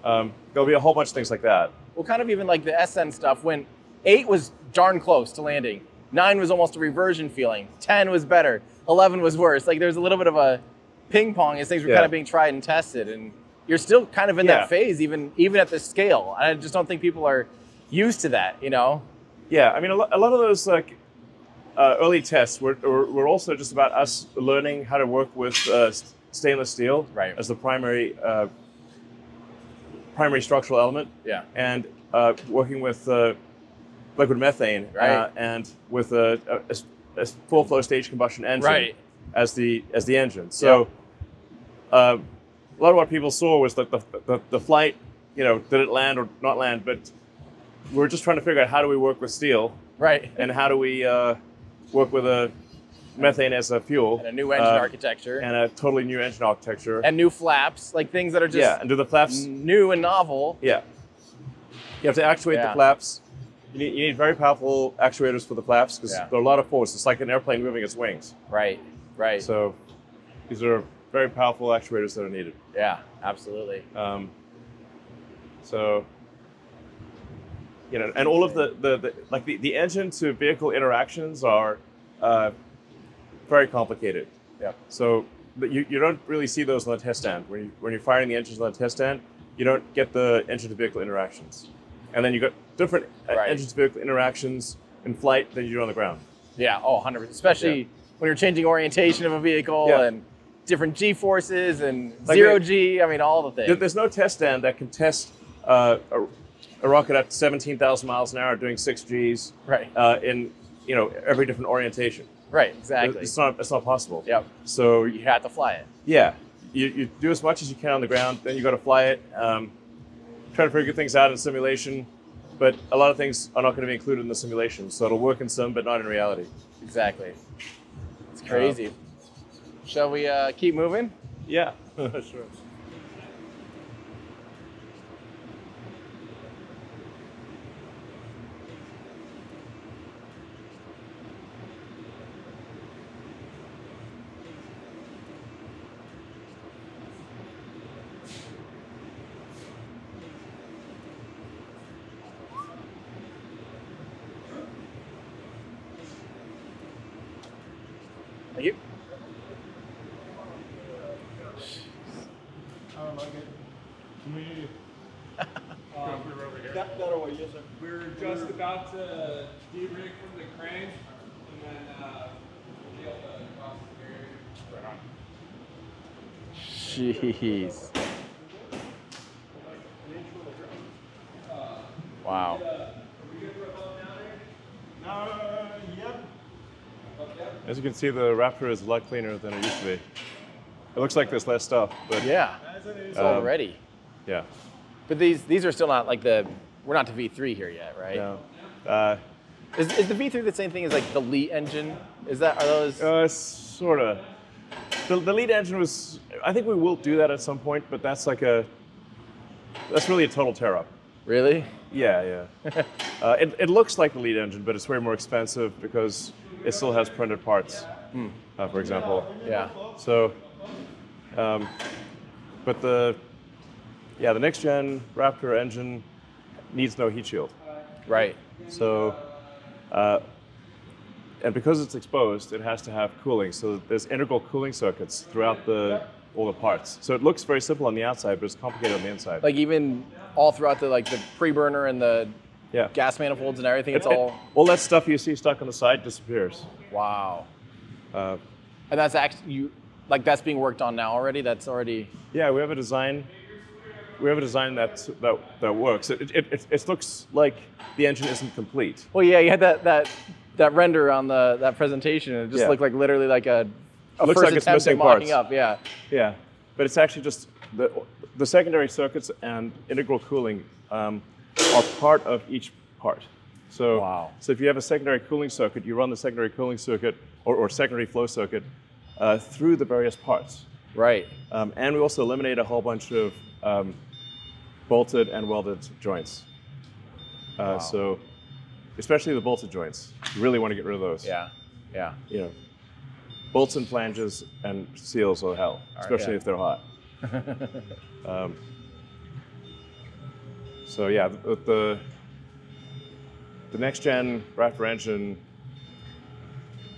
Um, there'll be a whole bunch of things like that. Well, kind of even like the SN stuff when eight was darn close to landing, nine was almost a reversion feeling, ten was better, eleven was worse. Like there's a little bit of a ping pong as things were Yeah. kind of being tried and tested, and you're still kind of in Yeah. that phase, even even at this scale. I just don't think people are used to that. You know? Yeah, I mean, a, lo- a lot of those like uh, early tests were, were, were also just about us learning how to work with uh, stainless steel Right. as the primary uh, primary structural element, Yeah. and uh, working with uh, liquid methane Right. uh, and with a full flow stage combustion engine Right. as the as the engine. So uh, a lot of what people saw was that the, the, the flight, you know, did it land or not land, but we're just trying to figure out how do we work with steel Right. and how do we uh, work with a methane as a fuel And a new engine uh, architecture and, and a totally new engine architecture. And new flaps, like things that are just yeah, and do the flaps. new and novel. Yeah, you have to actuate Yeah. the flaps. You need, you need very powerful actuators for the flaps because Yeah. there are a lot of force. It's like an airplane moving its wings. Right. Right. So these are very powerful actuators that are needed. Yeah, absolutely. Um, so, you know, and all of the, the, the like the, the engine to vehicle interactions are uh, very complicated. Yeah. So but you, you don't really see those on the test stand. When, you, when you're firing the engines on the test stand, you don't get the engine to vehicle interactions. And then you've got different uh, Right. engine to vehicle interactions in flight than you do on the ground. Yeah, oh, 100%. Especially Yeah. when you're changing orientation of a vehicle Yeah. and different G forces and Like zero they- G. I mean, all the things. There's no test stand that can test uh, a, a rocket at 17,000 miles an hour doing six Gs Right, uh, in you know every different orientation. right, exactly. It's not it's not possible. Yep, So you have to fly it. yeah, you, you do as much as you can on the ground, then you got to fly it. Um, try to figure things out in simulation, but a lot of things are not going to be included in the simulation. So it'll work in some, but not in reality. Exactly. It's crazy. Shall we uh, keep moving? Yeah, sure. Thank you. I don't like it. We, um, that, that'll wait, yes, sir. We're just about to de-rig from the crane, and then uh, we'll be able to cross the area. Jeez. Wow. Uh, yep. As you can see, the Raptor is a lot cleaner than it used to be. It looks like there's less stuff, but Yeah, As it is. Um, already. yeah. But these these are still not like the. We're not to V3 here yet, right? No. Uh, Is, is the V3 the same thing as like the leet engine? Is that are those? Uh, sort of. The, the leet engine was. I think we will do that at some point, but that's like a. That's really a total tear up. really? Yeah, yeah. uh, it, it looks like the leet engine, but it's way more expensive because it still has printed parts, uh, for example. Yeah. So, um, but the, yeah, the next gen Raptor engine needs no heat shield. Right. So, uh, and because it's exposed, it has to have cooling. So there's integral cooling circuits throughout the all the parts. So it looks very simple on the outside, but it's complicated on the inside. Like even all throughout the like the pre-burner and the yeah, gas manifolds and everything. It's It- it- all all that stuff you see stuck on the side disappears. wow. Uh, And that's actually you like that's being worked on now already. That's already yeah, we have a design. We have a design that that, that works. It, it, it, it looks like the engine isn't complete. well, yeah. You had that that that render on the that presentation. It just Yeah. looked like literally like a, a Looks first like it's attempt at missing mocking parts. up. Yeah. Yeah, but it's actually just the, the secondary circuits and integral cooling um, are part of each part. So, Wow. so if you have a secondary cooling circuit, you run the secondary cooling circuit or, or secondary flow circuit uh, through the various parts. Right. Um, and we also eliminate a whole bunch of um, bolted and welded joints. Uh, So, especially the bolted joints, you really want to get rid of those. Yeah. Yeah. You know, bolts and flanges and seals are hell, especially yeah. if they're hot. um, so yeah, the, the the next gen Raptor engine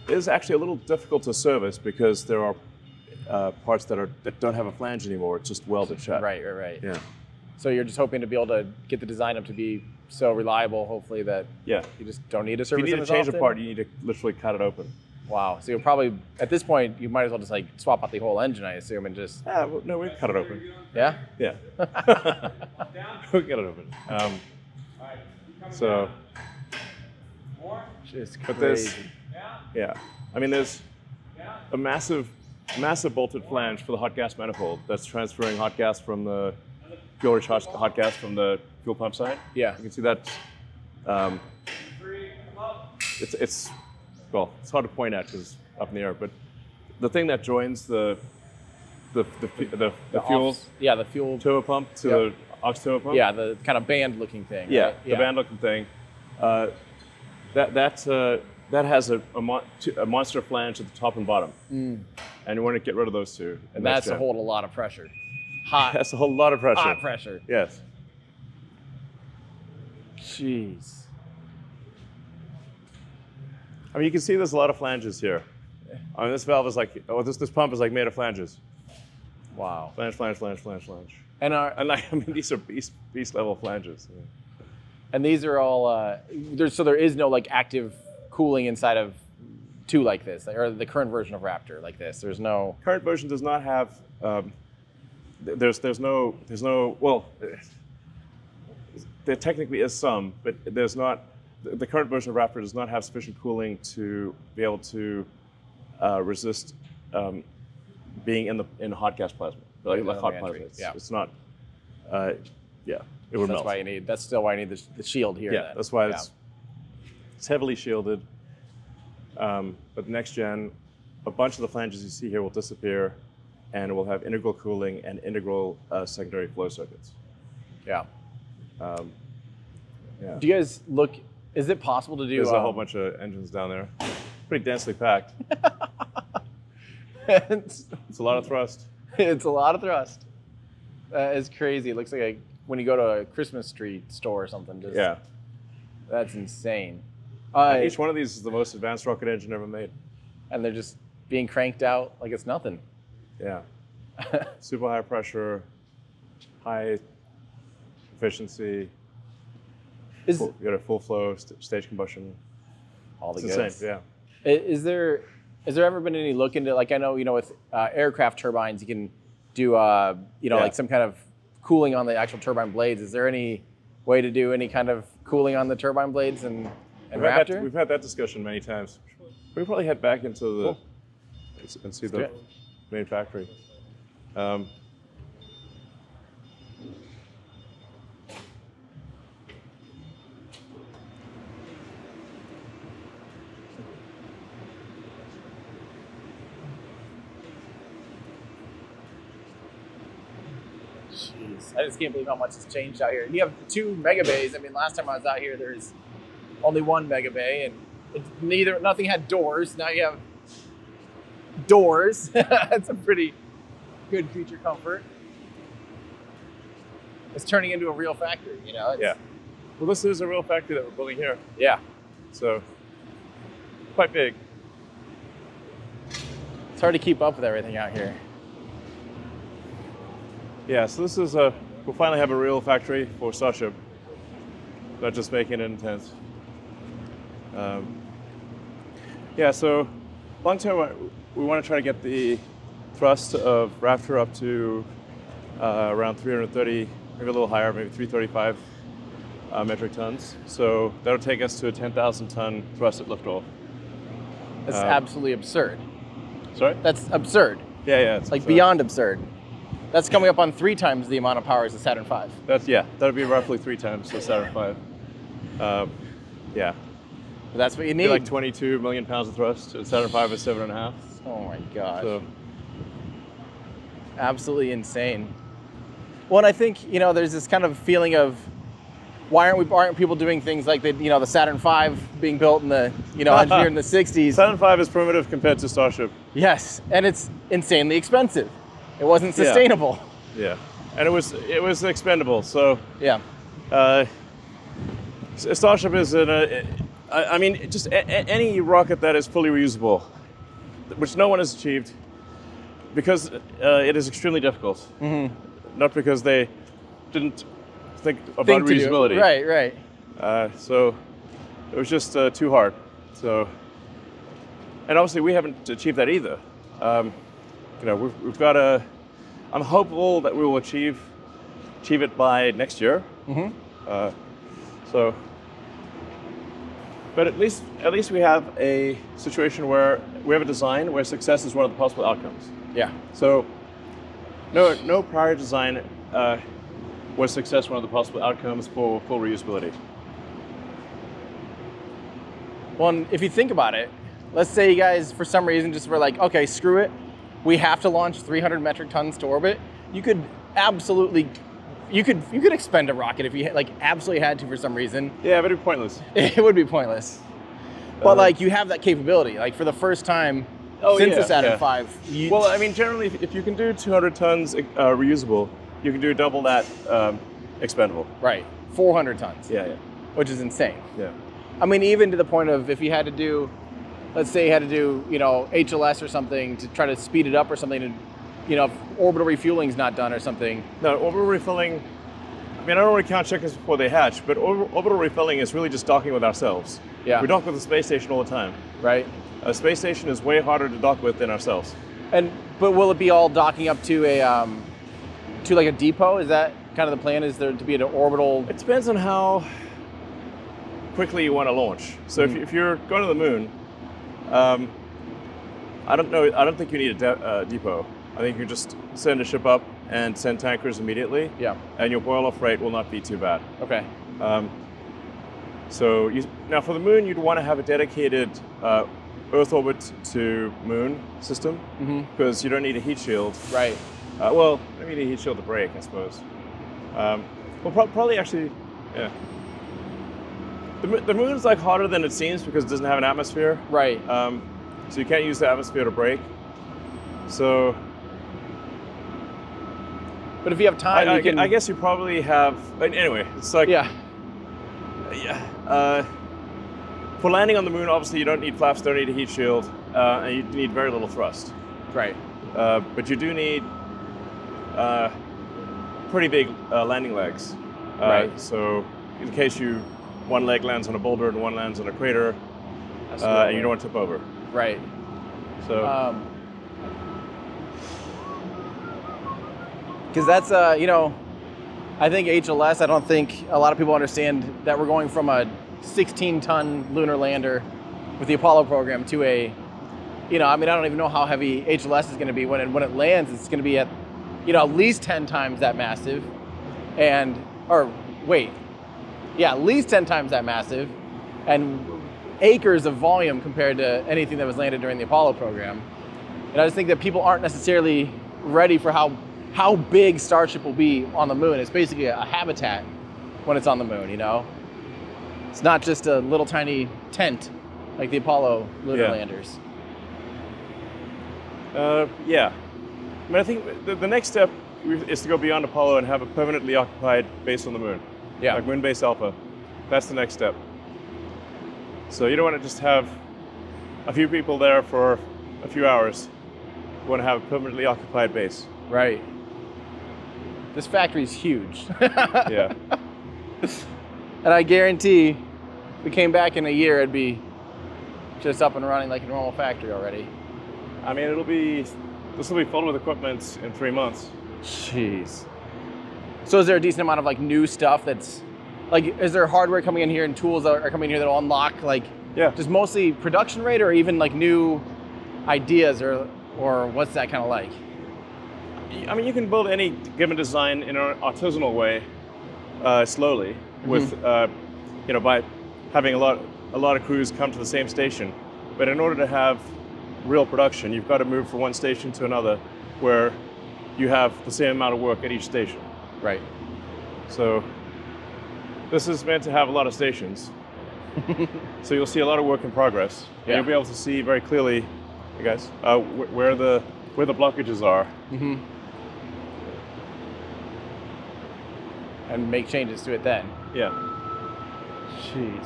is actually a little difficult to service because there are uh, parts that are that don't have a flange anymore. It's just welded shut. Right. Right. Right. Yeah. So you're just hoping to be able to get the design up to be so reliable, hopefully that Yeah. you just don't need to If you service need to change a part, you need to literally cut it open. Wow. So you'll probably at this point you might as well just like swap out the whole engine, I assume, and just Ah, well, no, we cut it open. yeah. Yeah. we get it open. Um, so, Just there's, crazy. yeah. I mean, there's a massive, massive bolted flange for the hot gas manifold that's transferring hot gas from the fuel hot, hot gas from the fuel pump side. Yeah. You can see that. Um, it's, it's, well, it's hard to point at because it's up in the air, but the thing that joins the, the, the, the, the, The fuel yeah, the fuel. turbo pump to Yep. the ox turbo pump. Yeah, the kind of band looking thing. Yeah, right? the band looking thing. Uh, that that uh, that has a, a, mon- a monster flange at the top and bottom, and you want to get rid of those two. And that's to hold a lot of pressure. Hot, That's a whole lot of pressure. hot pressure. Yes. Jeez. I mean, you can see there's a lot of flanges here. I mean, this valve is like, oh, this this pump is like made of flanges. Wow. Flange, flange, flange, flange, flange. And are And like, I mean, these are beast beast level flanges. and these are all uh, there's so there is no like active cooling inside of two like this, or the current version of Raptor like this. There's no. Current version does not have. Um, there's there's no there's no well. There technically is some, but there's not. The current version of Raptor does not have sufficient cooling to be able to uh, resist um, being in the in hot gas plasma, like, like hot plasma. It's, yeah. it's not. Uh, yeah, it would That's melt. why you need. That's still why you need the, the shield here. Yeah, then. that's why Yeah. it's it's heavily shielded. Um, but next gen, a bunch of the flanges you see here will disappear, and it will have integral cooling and integral uh, secondary flow circuits. Yeah. Um, yeah. Do you guys look? Is it possible to do? There's a whole um, bunch of engines down there, pretty densely packed. it's, It's a lot of thrust. it's a lot of thrust. That is crazy. It looks like a, when you go to a Christmas tree store or something. Just, Yeah. That's insane. Uh, Each one of these is the most advanced rocket engine ever made. and they're just being cranked out like it's nothing. Yeah. Super high pressure, high efficiency. Is Full, you got a full flow st- stage combustion. all the goods. insane. Yeah. Is there has there ever been any look into like I know you know with uh, aircraft turbines you can do uh, you know Yeah. like some kind of cooling on the actual turbine blades. Is there any way to do any kind of cooling on the turbine blades and and We've had, Raptor? that, we've had that discussion many times. We probably head back into the Cool. and see the main factory. Um, Jeez, I just can't believe how much has changed out here. You have two mega bays. I mean, last time I was out here, there's only one mega bay, and it, neither nothing had doors. Now you have doors. That's a pretty good creature comfort. It's turning into a real factory, you know. It's, yeah. Well, this is a real factory that we're building here, yeah. so quite big. It's hard to keep up with everything out here. Yeah. So this is a. We'll finally have a real factory for Starship. Not just making it in tents. Um, yeah. So long term, we want to try to get the thrust of Raptor up to uh, around 330, maybe a little higher, maybe 335 uh, metric tons. So that'll take us to a 10,000 ton thrust at liftoff. That's Um, absolutely absurd. Sorry? That's absurd. Yeah, yeah. It's Like so beyond absurd. That's coming up on three times the amount of power as the Saturn V. That's yeah. That'd be roughly three times the Saturn V. Um, yeah. But that's what you need. like 22 million pounds of thrust. The Saturn V is seven and a half. oh my gosh. So absolutely insane. Well, and I think you know there's this kind of feeling of why aren't we aren't people doing things like the you know the Saturn V being built in the you know engineered in the 60s? Saturn V is primitive compared to Starship. Yes, and it's insanely expensive. It wasn't sustainable. Yeah. And it was it was expendable. So Yeah. uh, Starship is in a. I mean, just a, any rocket that is fully reusable, which no one has achieved, because uh, it is extremely difficult. Not because they didn't think about do. reusability. Right, right. Uh, so it was just uh, too hard. So, and obviously we haven't achieved that either. Um, you know, we've, we've got a. I'm hopeful that we will achieve achieve it by next year. Mhm. Uh, so, but at least at least we have a situation where we have a design where success is one of the possible outcomes. Yeah. So, no, no prior design uh, was success one of the possible outcomes for full reusability. Well, if you think about it, let's say you guys, for some reason, just were like, okay, screw it. We have to launch 300 metric tons to orbit. You could absolutely, you could you could expend a rocket if you like absolutely had to for some reason. Yeah, but it'd be pointless. It would be pointless. But Uh, like you have that capability. Like for the first time, Oh, since yeah, the Saturn yeah. V. You, Well, I mean, generally, if, if you can do 200 tons uh, reusable, you can do double that um, expendable. right, 400 tons, Yeah, yeah, which is insane. yeah. I mean, even to the point of if you had to do, let's say you had to do, you know, HLS or something to try to speed it up or something, to, you know, if orbital refueling's not done or something. No, orbital refueling. I mean, I don't want to count chickens before they hatch, but or- orbital refueling is really just docking with ourselves. Yeah. We dock with the space station all the time. Right. A space station is way harder to dock with than ourselves. And but will it be all docking up to a um, to like a depot? Is that kind of the plan? Is there to be an orbital? It depends on how quickly you want to launch. So if, if you're going to the moon, um, I don't know. I don't think you need a de- uh, depot. I think you just send a ship up and send tankers immediately, Yeah. and your boil off rate will not be too bad. Okay. Um, so you, now for the moon, you'd want to have a dedicated uh, Earth orbit to moon system Mm-hmm. because you don't need a heat shield. Right. Uh, well, I mean a heat shield to brake, I suppose. Um, well, pro- probably actually, yeah. The, the moon's like hotter than it seems because it doesn't have an atmosphere. Right. Um, so you can't use the atmosphere to brake. So But if you have time, I, you can. I guess you probably have. but Anyway, it's like Yeah. Yeah. Uh, for landing on the moon, obviously you don't need flaps, don't need a heat shield, uh, and you need very little thrust. Right. Uh, but you do need uh, pretty big uh, landing legs. Uh, Right. So in case you one leg lands on a boulder and one lands on a crater, uh, and you don't want to tip over. Right. So Um, because that's uh, you know, I think HLS. I don't think a lot of people understand that we're going from a 16-ton lunar lander with the Apollo program to a, you know, I mean, I don't even know how heavy HLS is going to be when it when it lands. It's going to be at, you know, at least 10 times that massive, and or wait, yeah, at least 10 times that massive, and acres of volume compared to anything that was landed during the Apollo program. And I just think that people aren't necessarily ready for how how big Starship will be on the moon. It's basically a habitat when it's on the moon, you know? It's not just a little tiny tent like the Apollo lunar Yeah. landers. uh, yeah. I mean, I think the, the next step is to go beyond Apollo and have a permanently occupied base on the moon. Yeah. like Moon Base Alpha. That's the next step. So you don't want to just have a few people there for a few hours. You want to have a permanently occupied base. Right. This factory is huge. Yeah. and I guarantee if we came back in a year, it'd be just up and running like a normal factory already. I mean, it'll be this will be filled with equipment in three months. Jeez. So is there a decent amount of like new stuff that's like is there hardware coming in here and tools that are coming in here that'll unlock like Yeah. just mostly production rate or even like new ideas or or what's that kind of like? I mean, you can build any given design in an artisanal way, uh, slowly, with uh, you know by having a lot a lot of crews come to the same station. But in order to have real production, you've got to move from one station to another, where you have the same amount of work at each station. Right. So this is meant to have a lot of stations. so you'll see a lot of work in progress, Yeah. you'll be able to see very clearly, you guys, uh, wh- where the where the blockages are. And make changes to it then. Yeah. Jeez.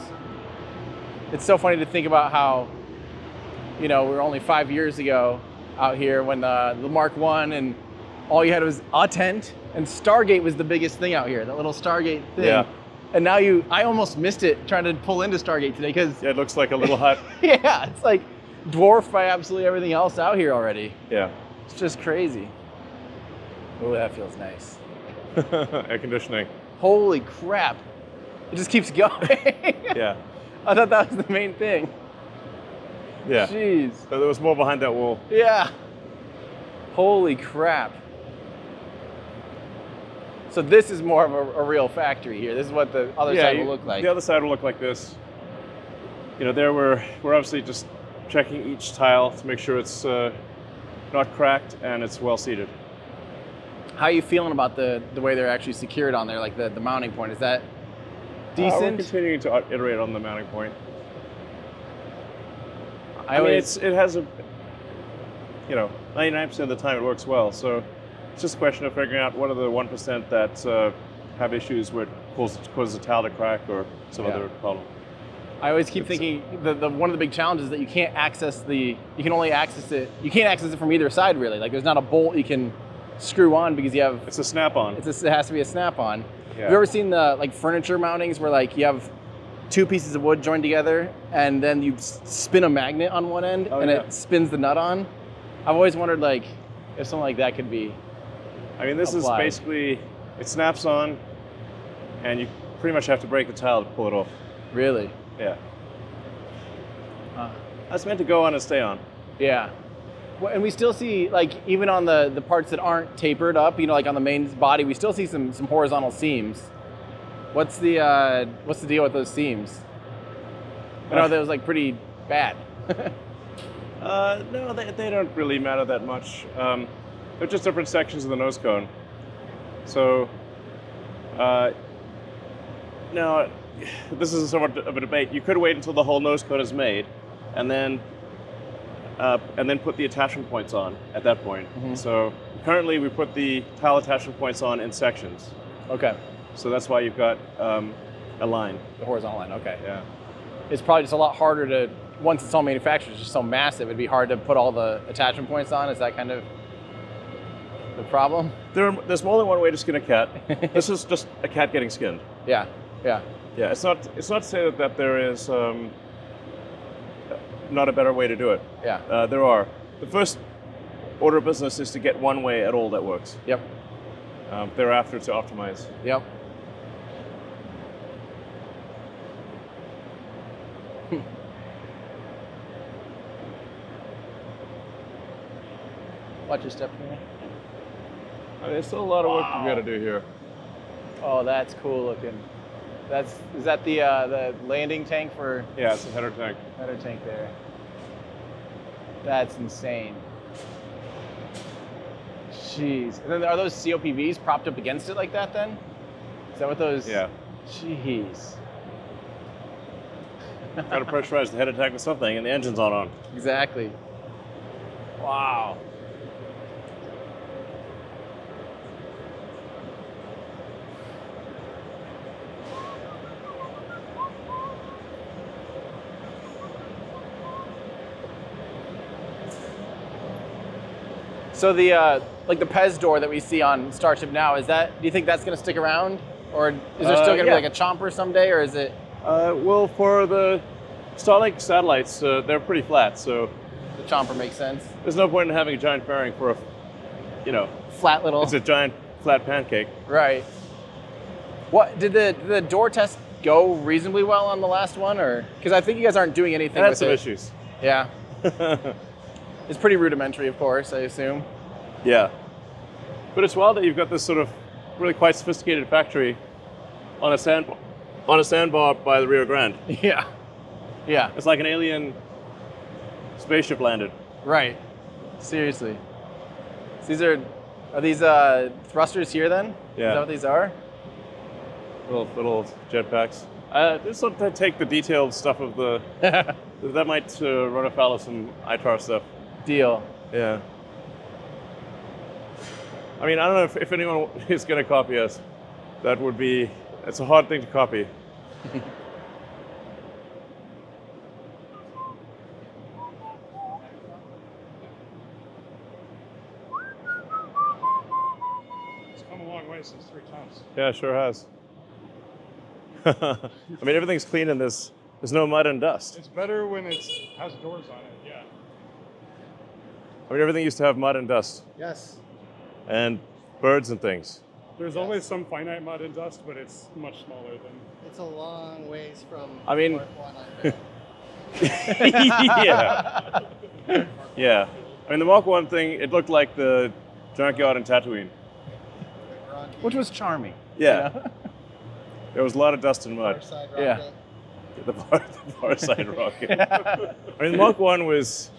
It's so funny to think about how, you know, we were only five years ago out here when uh, the Mark One and all you had was a tent and Stargate was the biggest thing out here, that little Stargate thing. Yeah. And now you, I almost missed it trying to pull into Stargate today because, Yeah, it looks like a little hut. yeah, it's like dwarfed by absolutely everything else out here already. Yeah. It's just crazy. Oh, that feels nice. Air conditioning. Holy crap. It just keeps going. Yeah. I thought that was the main thing. Yeah. Jeez. So there was more behind that wall. Yeah. Holy crap. So this is more of a, a real factory here. This is what the other yeah, side will look like. The other side will look like this. You know, there we're we're obviously just checking each tile to make sure it's uh, not cracked and it's well seated. How are you feeling about the, the way they're actually secured on there, like the, the mounting point? Is that Uh, we're decent? continuing to iterate on the mounting point. I I, mean, it's it has a you know, 99% of the time it works well. So it's just a question of figuring out what are the 1% that uh, have issues where it causes, causes a tile to crack or some Yeah. other problem. I always keep thinking the, the one of the big challenges is that you can't access the you can only access it you can't access it from either side really. Like there's not a bolt you can screw on because you have It's a snap-on. it's a, it has to be a snap-on. Yeah. Have you ever seen the like furniture mountings where like you have two pieces of wood joined together and then you spin a magnet on one end Oh, and yeah. it spins the nut on? I've always wondered like if something like that could be I mean, this applied. is basically, it snaps on, and you pretty much have to break the tile to pull it off. really. Yeah. Uh, That's meant to go on and stay on. Yeah. Well, and we still see like even on the the parts that aren't tapered up, you know, like on the main body, we still see some some horizontal seams. What's the uh, what's the deal with those seams? I know that was like pretty bad. Uh, no, they, they don't really matter that much. Um, they're just different sections of the nose cone. So, uh, now, this is somewhat of a debate. You could wait until the whole nose cone is made, and then uh, and then put the attachment points on at that point. Mhm. So currently, we put the tile attachment points on in sections. okay. So that's why you've got um, a line. The horizontal line. Okay. Yeah. It's probably just a lot harder to once it's all manufactured. It's just so massive. It'd be hard to put all the attachment points on. Is that kind of the problem? There, are- there's more than one way to skin a cat. this is just a cat getting skinned. Yeah. Yeah. Yeah, it's not. It's not to say that, that there is um, not a better way to do it. Yeah. Uh, there are. The first order of business is to get one way at all that works. Yep. Um, thereafter, to optimize. Yep. Watch your step here. I mean, there's still a lot of work we got to do here. Oh, that's cool looking. That's is that the uh, the landing tank for Yeah, it's a header tank. header tank there? That's insane. Jeez. And then are those COPVs propped up against it like that? Then is that what those? Yeah, Jeez. got to pressurize the header tank with something, and the engine's on on. Exactly. Wow. So the uh, like the Pez door that we see on Starship now is that? Do you think that's going to stick around, or is there Uh, still going to yeah. be like a chomper someday, or is it Uh, well, for the Starlink satellites, uh, they're pretty flat, so the chomper makes sense? there's no point in having a giant fairing for a, you know, Flat little. it's a giant flat pancake. Right. What did the did the door test go reasonably well on the last one, or because I think you guys aren't doing anything had some it. issues. Yeah, it's pretty rudimentary, of course. I assume. Yeah. But it's wild that you've got this sort of really quite sophisticated factory on a sand on a sandbar by the Rio Grande. Yeah. Yeah. It's like an alien spaceship landed. Right. Seriously. So these are are these uh, thrusters here then? Is Yeah. that what these are? Little little jetpacks. Uh, just let that take the detailed stuff of the that might uh, run afoul of some ITAR stuff. Deal. Yeah. I mean, I don't know if, if anyone is going to copy us. That would be, it's a hard thing to copy. It's come a long way since three tons. Yeah, it sure has. I mean, everything's clean in this. There's no mud and dust. It's better when it has doors on it. Yeah. I mean, everything used to have mud and dust Yes. and birds and things. There's always some finite mud and dust, but it's much smaller than. It's a long ways from I mean- Part one on yeah. Yeah. I mean, the Mark 1 thing, it looked like the junkyard in Tatooine. Which was charming. Yeah. There was a lot of dust and mud. Side Yeah. The far, the far side rocket. I mean, the Mark 1 was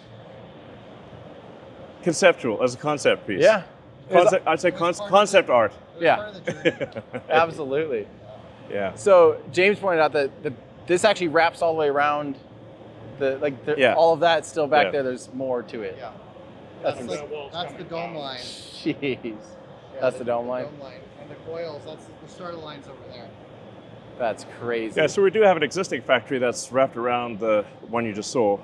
conceptual as a concept piece. Yeah. Concept, I'd say con- concept art. Yeah. part of the journey. Absolutely. yeah. So James pointed out that the, this actually wraps all the way around. The like the, Yeah. all of that still back Yeah. there. There's more to it. yeah. That's, That's the, that's the dome line. Jeez. Yeah, That's the dome line? Dome line. And the coils, that's the starter lines over there. That's crazy. Yeah, so we do have an existing factory that's wrapped around the one you just saw.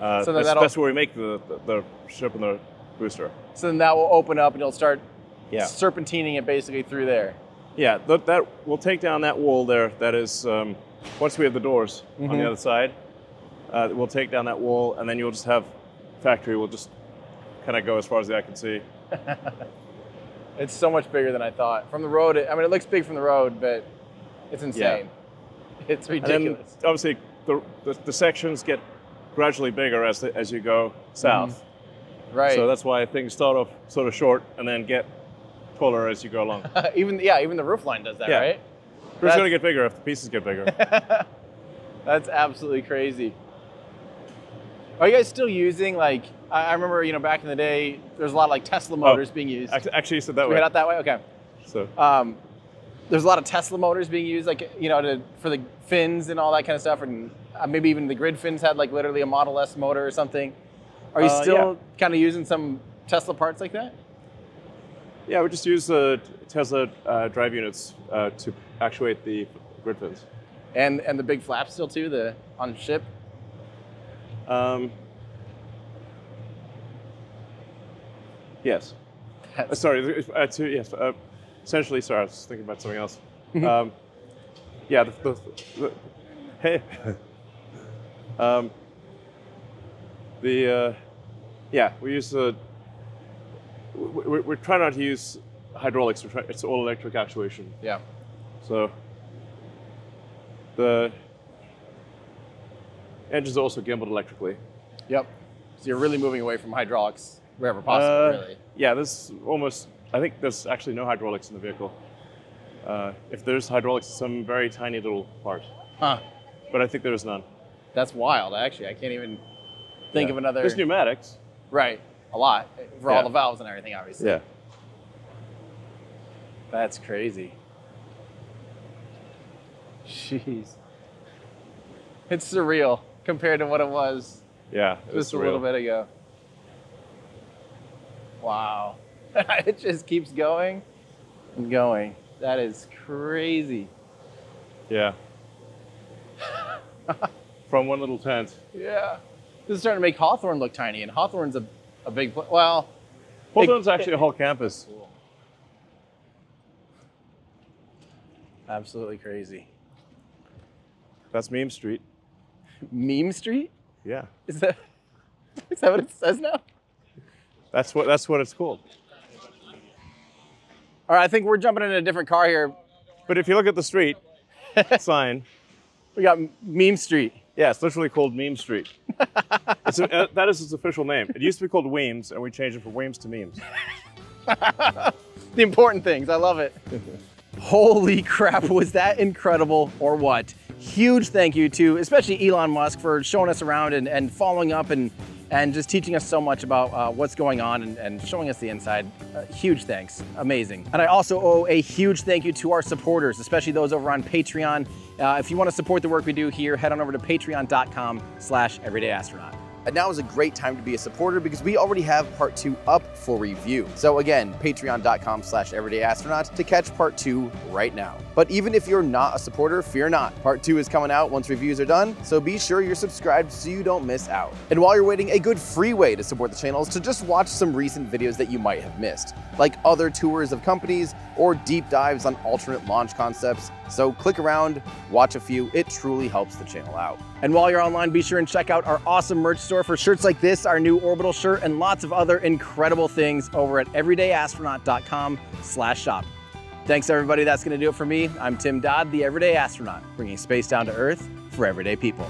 Uh, So then that's, that's where we make the, the, the ship and the booster. So then that will open up and you'll start Yeah. serpentining it basically through there. Yeah, that, that we'll take down that wall there. That is, um, once we have the doors on Mhm. the other side, uh, we'll take down that wall, and then you'll just have factory. We'll just kind of go as far as the eye can see. It's so much bigger than I thought. From the road, it, I mean, it looks big from the road, but it's insane. It's And then ridiculous. obviously the, the, the sections get gradually bigger as the, as you go south. Right. So that's why things start off sort of short and then get taller as you go along. even yeah, even the roof line does that, Yeah. right? It's That's- to get bigger if the pieces get bigger. That's absolutely crazy. Are you guys still using like? I remember, you know, back in the day, there's a lot of like Tesla motors being used. Actually, you said that we way. out that way. Okay. So Um, there's a lot of Tesla motors being used, like you know, to, for the fins and all that kind of stuff, and uh, maybe even the grid fins had like literally a Model S motor or something. Are you Uh, still kind of using some Tesla parts like that? yeah, we just use the Tesla uh, drive units uh, to actuate the grid fins. And and the big flaps still too, the on ship. Um, yes. Uh, sorry. Uh, to, yes. Uh, essentially, sorry. I was thinking about something else. Mm-hmm. um, yeah. The, the, the, hey. um, the uh, yeah. We use uh, we, we- we're trying not to use hydraulics. Try, it's all electric actuation. Yeah. So the engine's also gimbaled electrically. Yep. So you're really moving away from hydraulics wherever possible, Uh, really. Yeah, there's almost, I think there's actually no hydraulics in the vehicle. Uh, if there's hydraulics, it's some very tiny little part. Huh. But I think there's none. That's wild. Actually, I can't even think Yeah. of another. There's pneumatics. Right. A lot for all the valves and everything, obviously. Yeah. That's crazy. Jeez. It's surreal compared to what it was Yeah. it was just a little bit ago. Wow. it just keeps going and going. That is crazy. Yeah. From one little tent. Yeah. This is starting to make Hawthorne look tiny, and Hawthorne's a, a big Well, Hawthorne's actually a whole campus. absolutely crazy. That's Meme Street. Meme Street? Yeah. Is that, is that what it says now? That's what that's what it's called. All right, I think we're jumping in a different car here. But if you look at the street sign, We got Meme Street. yeah, it's literally called Meme Street. A, uh, that is its official name. It used to be called Weems, and we changed it from Weems to Memes. The important things. I love it. Holy crap, was that incredible or what? Huge thank you to especially Elon Musk for showing us around and, and following up and, and just teaching us so much about uh, what's going on and, and showing us the inside. Uh, huge thanks. Amazing. And I also owe a huge thank you to our supporters, especially those over on Patreon. Uh, if you want to support the work we do here, head on over to patreon.com slash everydayastronaut. And now is a great time to be a supporter because we already have part two up for review. So again, patreon.com slash everydayastronaut to catch part two right now. But even if you're not a supporter, fear not. Part two is coming out once reviews are done, so be sure you're subscribed so you don't miss out. And while you're waiting, a good free way to support the channel is to just watch some recent videos that you might have missed, like other tours of companies or deep dives on alternate launch concepts. So click around, watch a few, it truly helps the channel out. And while you're online, be sure and check out our awesome merch store for shirts like this, our new orbital shirt, and lots of other incredible things over at everydayastronaut.com slash shop. Thanks everybody, that's gonna do it for me. I'm Tim Dodd, the Everyday Astronaut, bringing space down to Earth for everyday people.